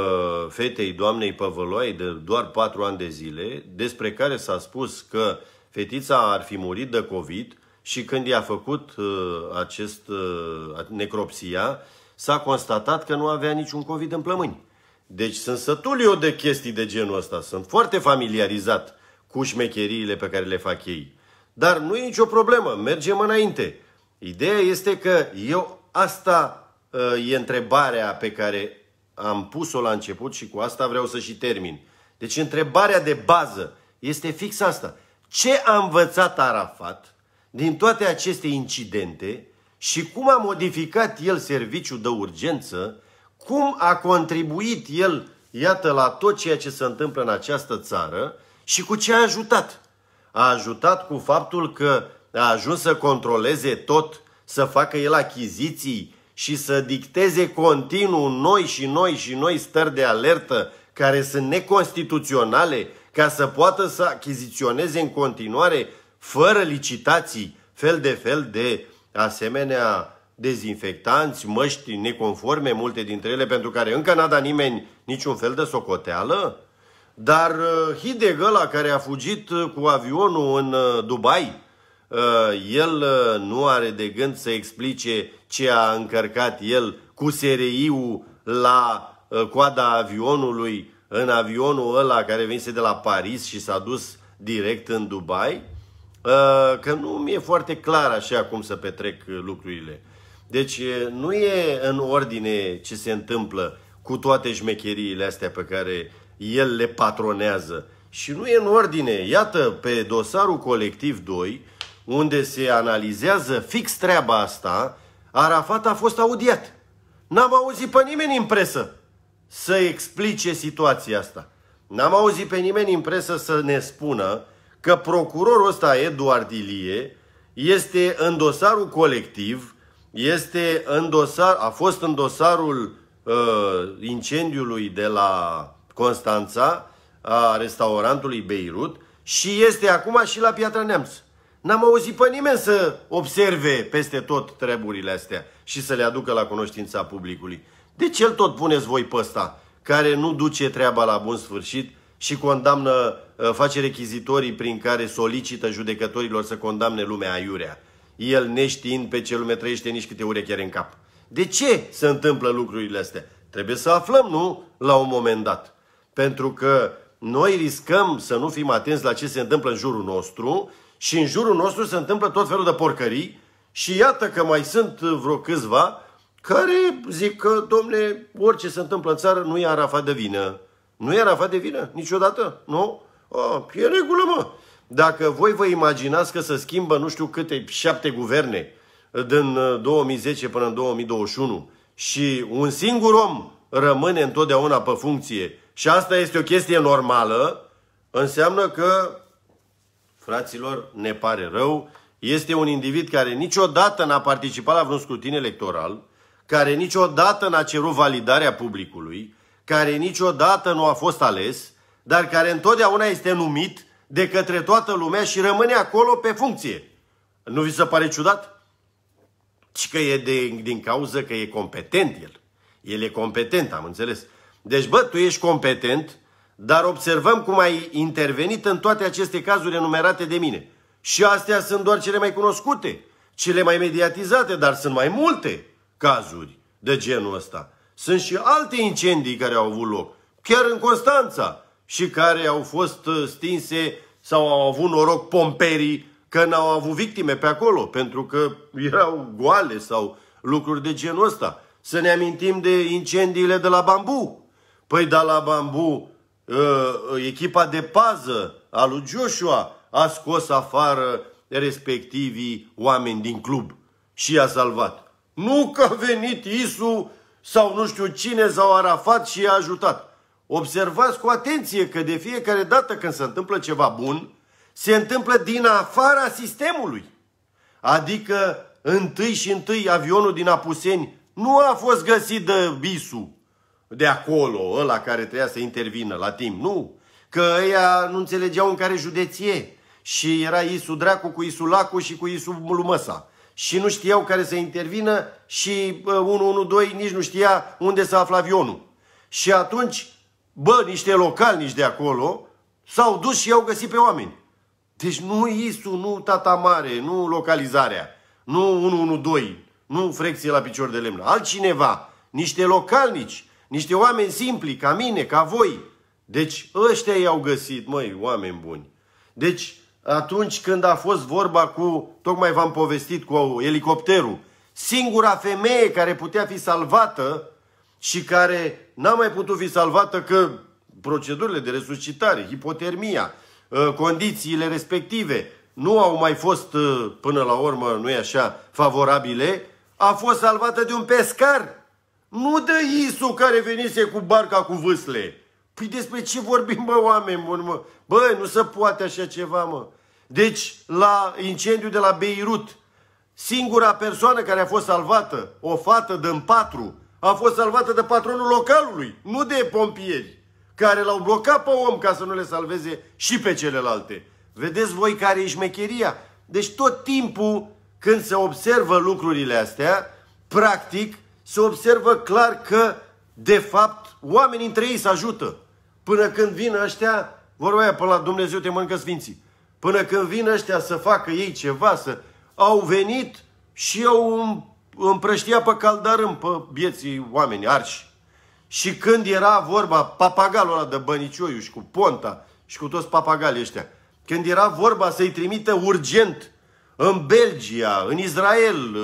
fetei doamnei Păvăloai de doar patru ani de zile, despre care s-a spus că fetița ar fi murit de COVID și când i-a făcut acest necropsia, s-a constatat că nu avea niciun COVID în plămâni. Deci sunt sătul eu de chestii de genul ăsta. Sunt foarte familiarizat cu șmecheriile pe care le fac ei. Dar nu e nicio problemă, mergem înainte. Ideea este că eu asta e întrebarea pe care am pus-o la început și cu asta vreau să și termin. Deci întrebarea de bază este fix asta. Ce a învățat Arafat din toate aceste incidente și cum a modificat el serviciul de urgență, cum a contribuit el, iată, la tot ceea ce se întâmplă în această țară și cu ce a ajutat. A ajutat cu faptul că a ajuns să controleze tot, să facă el achiziții și să dicteze continuu noi și noi și noi stări de alertă care sunt neconstituționale ca să poată să achiziționeze în continuare fără licitații fel de fel de asemenea dezinfectanți, măști neconforme, multe dintre ele, pentru care încă n-a dat nimeni niciun fel de socoteală. Dar uh, Hideg ăla care a fugit uh, cu avionul în uh, Dubai, el nu are de gând să explice ce a încărcat el cu SRI-ul la coada avionului, în avionul ăla care venise de la Paris și s-a dus direct în Dubai, că nu mi-e foarte clar așa cum să petrec lucrurile. Deci nu e în ordine ce se întâmplă cu toate șmecheriile astea pe care el le patronează. Și nu e în ordine. Iată, pe dosarul colectiv 2, unde se analizează fix treaba asta, Arafat a fost audiat. N-am auzit pe nimeni în presă să explice situația asta. N-am auzit pe nimeni în presă să ne spună că procurorul ăsta, Eduard Ilie, este în dosarul colectiv, este în dosar, a fost în dosarul uh, incendiului de la Constanța, a restaurantului Beirut și este acum și la Piatra Neamț. N-am auzit pe nimeni să observe peste tot treburile astea și să le aducă la cunoștința publicului. De ce îl tot puneți voi pe ăsta, care nu duce treaba la bun sfârșit și condamnă, ă, face rechizitorii prin care solicită judecătorilor să condamne lumea aiurea? El neștiind pe ce lume trăiește nici câte urechi are în cap. De ce se întâmplă lucrurile astea? Trebuie să aflăm, nu? La un moment dat. Pentru că noi riscăm să nu fim atenți la ce se întâmplă în jurul nostru și în jurul nostru se întâmplă tot felul de porcării și iată că mai sunt vreo câțiva care zic că, domne, orice se întâmplă în țară nu e Arafat de vină. Nu e Arafat de vină? Niciodată? Nu? Oh, e regulă, mă. Dacă voi vă imaginați că se schimbă nu știu câte șapte guverne din 2010 uh, până în 2021 și un singur om rămâne întotdeauna pe funcție și asta este o chestie normală, înseamnă că, fraților, ne pare rău, este un individ care niciodată n-a participat la vreun scrutin electoral, care niciodată n-a cerut validarea publicului, care niciodată nu a fost ales, dar care întotdeauna este numit de către toată lumea și rămâne acolo pe funcție. Nu vi se pare ciudat? Și că e de, din cauză că e competent el. El e competent, am înțeles. Deci, bă, tu ești competent, dar observăm cum ai intervenit în toate aceste cazuri enumerate de mine. Și astea sunt doar cele mai cunoscute, cele mai mediatizate, dar sunt mai multe cazuri de genul ăsta. Sunt și alte incendii care au avut loc, chiar în Constanța, și care au fost uh, stinse sau au avut noroc pomperii că n-au avut victime pe acolo, pentru că erau goale sau lucruri de genul ăsta. Să ne amintim de incendiile de la Bambu, Păi, da la bambu, ă, echipa de pază a lui Joshua a scos afară respectivii oameni din club și i-a salvat. Nu că a venit Isu sau nu știu cine sau Arafat și i-a ajutat. Observați cu atenție că de fiecare dată când se întâmplă ceva bun, se întâmplă din afara sistemului. Adică întâi și întâi avionul din Apuseni nu a fost găsit de Bisu, de acolo, ăla care trebuia să intervină la timp. Nu, că ăia nu înțelegeau în care județie. Și era Isu Dracu cu Isu Lacu și cu Isu Lumăsa. Și nu știau care să intervină și 112 nici nu știa unde să afla avionul. Și atunci, bă, niște localnici de acolo s-au dus și i-au găsit pe oameni. Deci nu Isu, nu tata mare, nu localizarea, nu 112, nu frecție la picior de lemn. Altcineva, niște localnici niște oameni simpli, ca mine, ca voi. Deci ăștia i-au găsit, măi, oameni buni. Deci atunci când a fost vorba cu, tocmai v-am povestit cu elicopterul, singura femeie care putea fi salvată și care n-a mai putut fi salvată că procedurile de resuscitare, hipotermia, ă, condițiile respective nu au mai fost ă, până la urmă, nu e așa, favorabile, a fost salvată de un pescar nu de Isu care venise cu barca cu vâsle. Păi despre ce vorbim, bă, oameni buni, mă? Bă, nu se poate așa ceva, mă. Deci, la incendiu de la Beirut, singura persoană care a fost salvată, o fată din patru, a fost salvată de patronul localului, nu de pompieri, care l-au blocat pe om ca să nu le salveze și pe celelalte. Vedeți voi care e șmecheria? Deci tot timpul când se observă lucrurile astea, practic, se observă clar că, de fapt, oamenii între ei se ajută. Până când vin ăștia, vorba aia, până la Dumnezeu te mănâncă sfinții. Până când vin ăștia să facă ei ceva, să au venit și au împrăștia pe caldarâm pe vieții oameni arși. Și când era vorba, papagalul ăla de Bănicioiu și cu Ponta și cu toți papagalii ăștia, când era vorba să-i trimită urgent în Belgia, în Israel,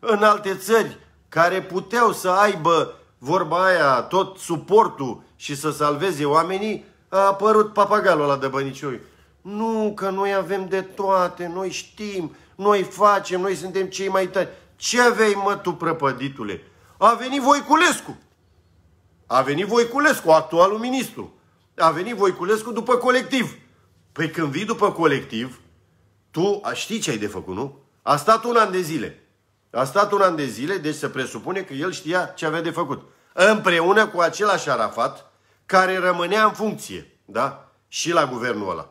în alte țări, care puteau să aibă vorba aia, tot suportul și să salveze oamenii, a apărut papagalul ăla de Bănicioiu. Nu, că noi avem de toate, noi știm, noi facem, noi suntem cei mai tari. Ce aveai, mă, tu, prăpăditule? A venit Voiculescu. A venit Voiculescu, actualul ministru. A venit Voiculescu după colectiv. Păi când vii după colectiv, tu știi ce ai de făcut, nu? A stat un an de zile. A stat un an de zile, deci se presupune că el știa ce avea de făcut. Împreună cu același Arafat, care rămânea în funcție, da? Și la guvernul ăla.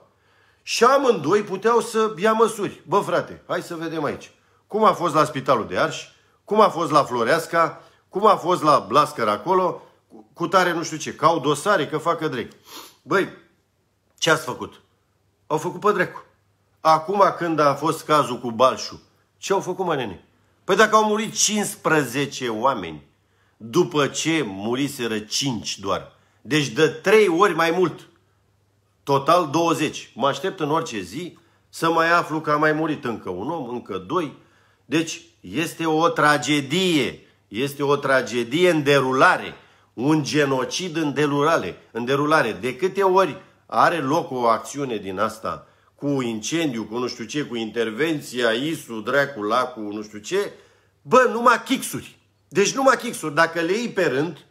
Și amândoi puteau să ia măsuri. Bă, frate, hai să vedem aici. Cum a fost la Spitalul de Arș, cum a fost la Floreasca, cum a fost la Blascăr acolo, cu tare nu știu ce, că au dosare, că facă drept. Băi, ce ați făcut? Au făcut pe drecu. Acum când a fost cazul cu Balșu, ce au făcut, mă, nene? Păi dacă au murit 15 oameni, după ce muriseră 5 doar, deci de 3 ori mai mult, total 20. Mă aștept în orice zi să mai aflu că a mai murit încă un om, încă doi. Deci este o tragedie, este o tragedie în derulare, un genocid în derulare. În derulare. De câte ori are loc o acțiune din asta cu incendiu, cu nu știu ce, cu intervenția, ISU, dracu, lacu, nu știu ce, bă, numai chixuri. Deci numai chixuri. Dacă le iei pe rând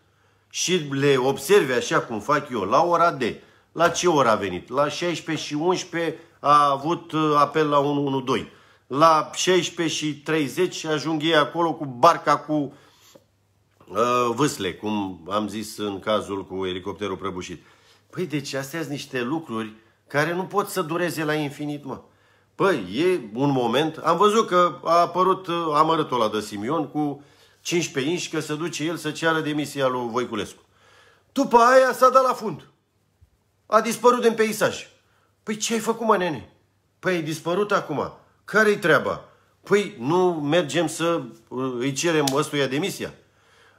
și le observi așa cum fac eu, la ora de, la ce oră a venit? La 16 și 11 a avut uh, apel la 112. La 16 și 30 ajung ei acolo cu barca cu uh, vâsle, cum am zis în cazul cu elicopterul prăbușit. Păi deci astea sunt niște lucruri care nu pot să dureze la infinit, mă. Păi, e un moment, am văzut că a apărut uh, amărâtul ăla de Simion cu 15 inși că se duce el să ceară demisia lui Voiculescu. După aia s-a dat la fund. A dispărut din peisaj. Păi ce ai făcut, mă, nene? Păi ai dispărut acum. Care-i treaba? Păi nu mergem să uh, îi cerem ăstuia demisia?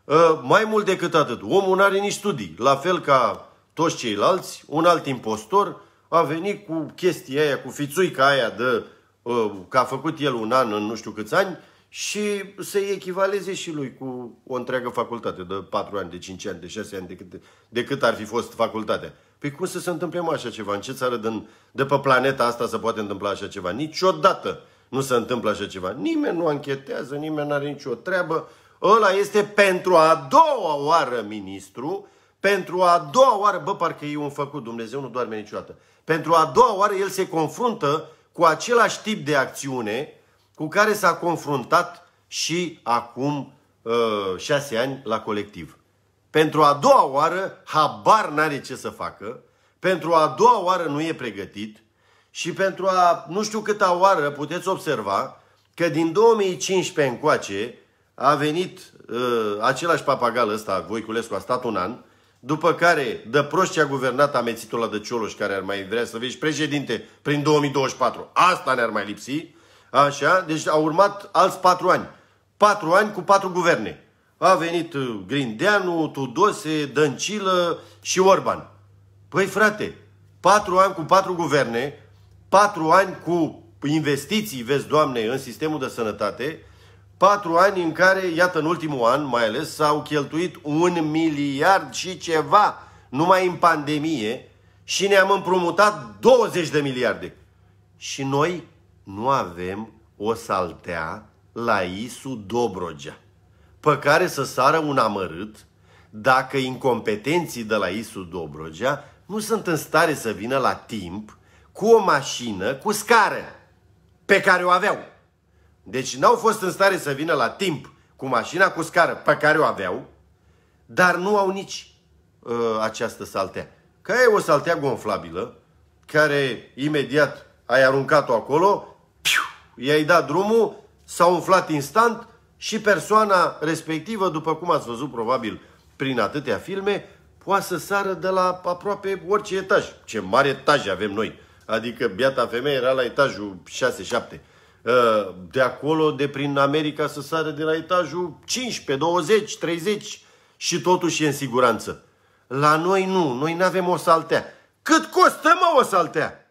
Uh, mai mult decât atât, omul nu are nici studii. La fel ca toți ceilalți, un alt impostor a venit cu chestia aia, cu fițuica aia de uh, că a făcut el un an în nu știu câți ani și să-i echivaleze și lui cu o întreagă facultate de 4 ani, de 5 ani, de 6 ani, de cât, de cât ar fi fost facultatea. Păi cum să se întâmple mai așa ceva? În ce țară din, de pe planeta asta se poate întâmpla așa ceva? Niciodată nu se întâmplă așa ceva. Nimeni nu anchetează, nimeni nu are nicio treabă. Ăla este pentru a doua oară ministru, pentru a doua oară, bă, parcă e un făcut, Dumnezeu nu doarme niciodată. Pentru a doua oară el se confruntă cu același tip de acțiune cu care s-a confruntat și acum uh, șase ani la colectiv. Pentru a doua oară, habar n-are ce să facă, pentru a doua oară nu e pregătit și pentru a nu știu câta oară puteți observa că din 2015 încoace a venit uh, același papagal ăsta, Voiculescu, a stat un an, după care, de proști a guvernat amețitul la de Cioloș, care ar mai vrea să vezi președinte prin 2024. Asta ne-ar mai lipsi. Așa, deci au urmat alți patru ani. Patru ani cu patru guverne. A venit uh, Grindeanu, Tudose, Dăncilă și Orban. Păi frate, patru ani cu patru guverne, patru ani cu investiții, vezi, Doamne, în sistemul de sănătate, patru ani în care, iată, în ultimul an, mai ales, s-au cheltuit un miliard și ceva numai în pandemie și ne-am împrumutat 20 de miliarde. Și noi nu avem o saltea la ISU Dobrogea pe care să sară un amărât dacă incompetenții de la ISU Dobrogea nu sunt în stare să vină la timp cu o mașină cu scară pe care o aveau. Deci n-au fost în stare să vină la timp cu mașina cu scară pe care o aveau, dar nu au nici uh, această saltea. Că e o saltea gonflabilă, care imediat ai aruncat-o acolo, piu, i-ai dat drumul, s-a umflat instant și persoana respectivă, după cum ați văzut probabil prin atâtea filme, poate să sară de la aproape orice etaj. Ce mare etaj avem noi! Adică biata femeie era la etajul 6-7. Uh, de acolo, de prin America, să sară de la etajul 15, 20, 30 și totuși e în siguranță. La noi nu, noi nu avem o saltea. Cât costă, mă, o saltea?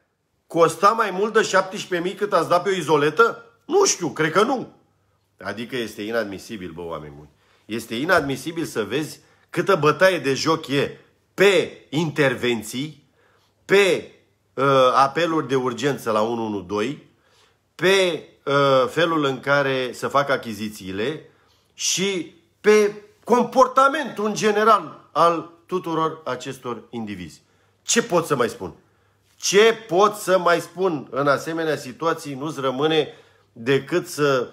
Costa mai mult de 17.000 cât ați dat pe o izoletă? Nu știu, cred că nu. Adică este inadmisibil, bă, oameni buni. Este inadmisibil să vezi câtă bătaie de joc e pe intervenții, pe uh, apeluri de urgență la 112, pe uh, felul în care să fac achizițiile și pe comportamentul în general al tuturor acestor indivizi. Ce pot să mai spun? Ce pot să mai spun în asemenea situații? Nu-ți rămâne decât să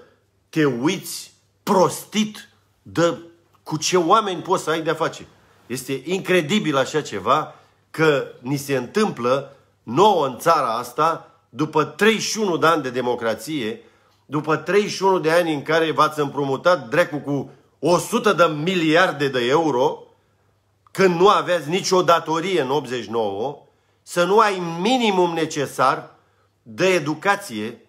te uiți prostit de cu ce oameni poți să ai de-a face. Este incredibil așa ceva că ni se întâmplă nouă în țara asta după 31 de ani de democrație, după 31 de ani în care v-ați împrumutat drecu cu 100 de miliarde de euro, când nu aveați nicio datorie în 89, să nu ai minimum necesar de educație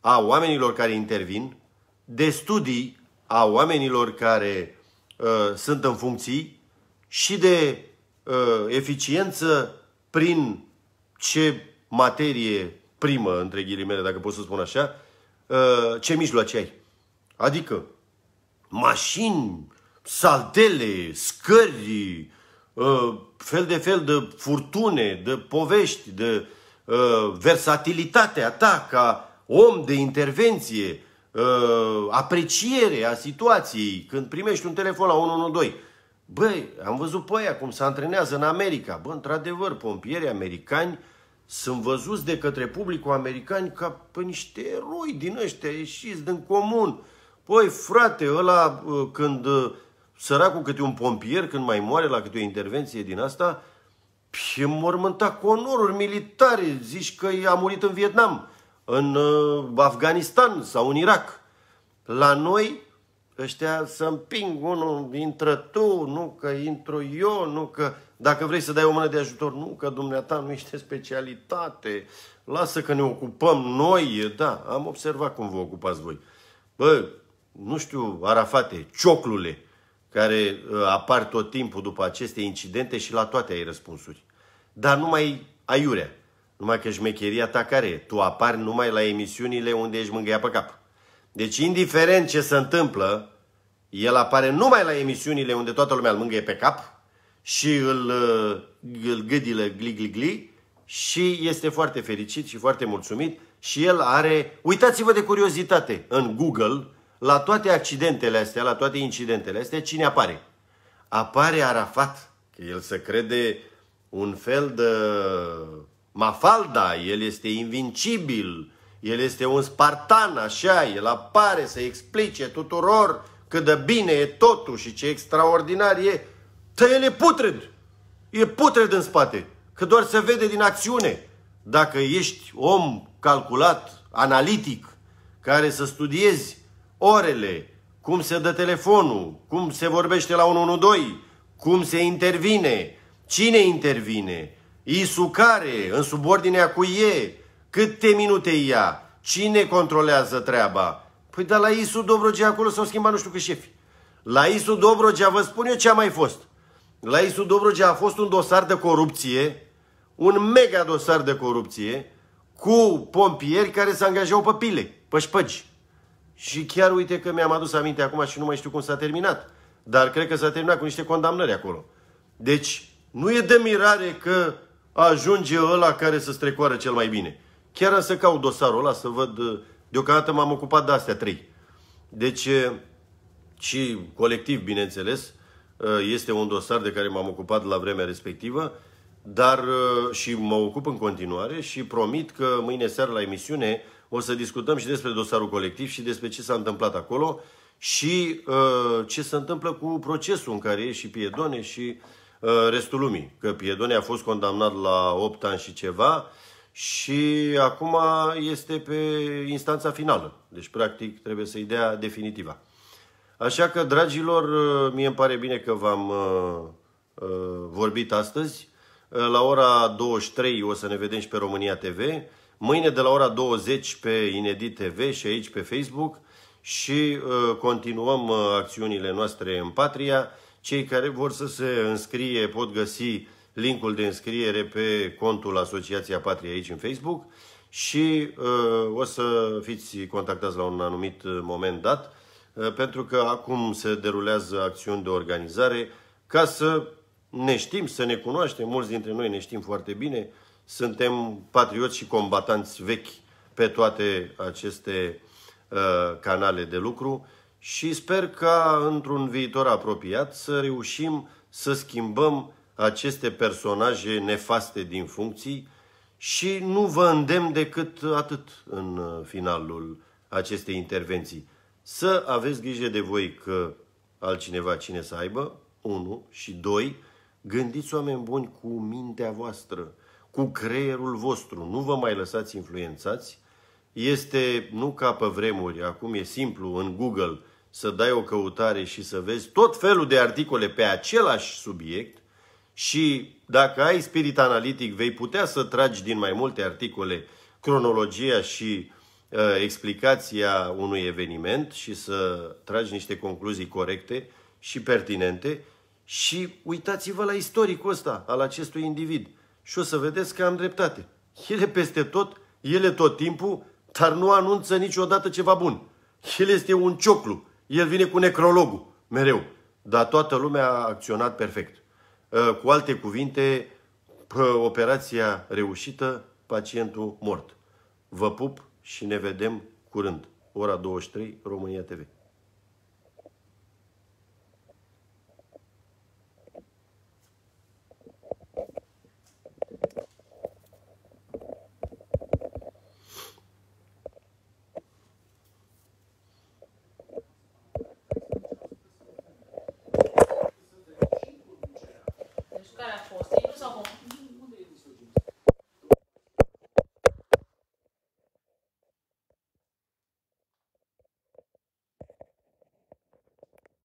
a oamenilor care intervin, de studii a oamenilor care uh, sunt în funcții și de uh, eficiență prin ce materie primă, între ghilimele, dacă pot să spun așa, uh, ce mijloace ai. Adică mașini, saltele, scări, uh, fel de fel de furtune, de povești, de uh, versatilitatea ta ca om de intervenție, apreciere a situației, când primești un telefon la 112. Băi, am văzut pe aia cum se antrenează în America. Bă, într-adevăr, pompierii americani sunt văzuți de către publicul american ca pe niște eroi din ăștia ieșiți din comun. Păi, frate, ăla uh, când uh, săracul câte un pompier, când mai moare la câte o intervenție din asta, e mormântat cu onoruri militare. Zici că a murit în Vietnam, în uh, Afganistan sau în Irak. La noi, ăștia să împing unul, intră tu, nu că intru eu, nu că dacă vrei să dai o mână de ajutor, nu, că dumneata nu este specialitate, lasă că ne ocupăm noi, da, am observat cum vă ocupați voi. Bă, nu știu, Arafate, cioclule, care uh, apar tot timpul după aceste incidente și la toate ai răspunsuri. Dar numai aiurea, numai că șmecheria ta care e? Tu apari numai la emisiunile unde ești mângâia pe cap. Deci, indiferent ce se întâmplă, el apare numai la emisiunile unde toată lumea îl mângâie pe cap, și îl, uh, îl gâdilă gli-gli-gli și este foarte fericit și foarte mulțumit. Și el are, uitați-vă de curiozitate, în Google, la toate accidentele astea, la toate incidentele astea, cine apare? Apare Arafat, că el se crede un fel de mafalda, el este invincibil, el este un spartan, așa, el apare să explice tuturor cât de bine e totul și ce extraordinar e Că el e putred. E putred în spate. Că doar se vede din acțiune. Dacă ești om calculat, analitic, care să studiezi orele, cum se dă telefonul, cum se vorbește la 112, cum se intervine, cine intervine, ISU care, în subordinea cu e, câte minute ia, cine controlează treaba. Păi dar la ISU Dobrogea acolo s-au schimbat nu știu câți șefi. La ISU Dobrogea vă spun eu ce a mai fost. La Isu Dobrogea a fost un dosar de corupție, un mega dosar de corupție, cu pompieri care se angajau pe pile, pe șpăgi. Și chiar uite că mi-am adus aminte acum și nu mai știu cum s-a terminat. Dar cred că s-a terminat cu niște condamnări acolo. Deci, nu e de mirare că ajunge ăla care să strecoară cel mai bine. Chiar am să caut dosarul ăla să văd... Deocamdată m-am ocupat de astea trei. Deci, și colectiv, bineînțeles, Uh, este un dosar de care m-am ocupat la vremea respectivă, dar uh, și mă ocup în continuare și promit că mâine seară la emisiune o să discutăm și despre dosarul colectiv și despre ce s-a întâmplat acolo și uh, ce se întâmplă cu procesul în care e și Piedone și uh, restul lumii. Că Piedone a fost condamnat la 8 ani și ceva și acum este pe instanța finală. Deci, practic, trebuie să-i dea definitiva. Așa că, dragilor, uh, mie îmi pare bine că v-am uh, uh, vorbit astăzi. Uh, la ora 23 o să ne vedem și pe România TV. Mâine de la ora 20 pe Inedit TV și aici pe Facebook. Și uh, continuăm uh, acțiunile noastre în Patria. Cei care vor să se înscrie pot găsi linkul de înscriere pe contul Asociația Patria aici în Facebook și uh, o să fiți contactați la un anumit moment dat uh, pentru că acum se derulează acțiuni de organizare ca să ne știm, să ne cunoaștem, mulți dintre noi ne știm foarte bine, suntem patrioți și combatanți vechi pe toate aceste uh, canale de lucru și sper ca într-un viitor apropiat să reușim să schimbăm aceste personaje nefaste din funcții și nu vă îndemn decât atât în uh, finalul acestei intervenții. Să aveți grijă de voi că altcineva cine să aibă, unu, și doi, gândiți oameni buni cu mintea voastră, cu creierul vostru, nu vă mai lăsați influențați. Este, nu ca pe vremuri, acum e simplu în Google să dai o căutare și să vezi tot felul de articole pe același subiect, și dacă ai spirit analitic, vei putea să tragi din mai multe articole cronologia și uh, explicația unui eveniment și să tragi niște concluzii corecte și pertinente și uitați-vă la istoricul ăsta al acestui individ și o să vedeți că am dreptate. El e peste tot, el e tot timpul, dar nu anunță niciodată ceva bun. El este un cioclu, el vine cu necrologul, mereu. Dar toată lumea a acționat perfect. Uh, cu alte cuvinte, operația reușită, pacientul mort. Vă pup și ne vedem curând. Ora 23, România TV.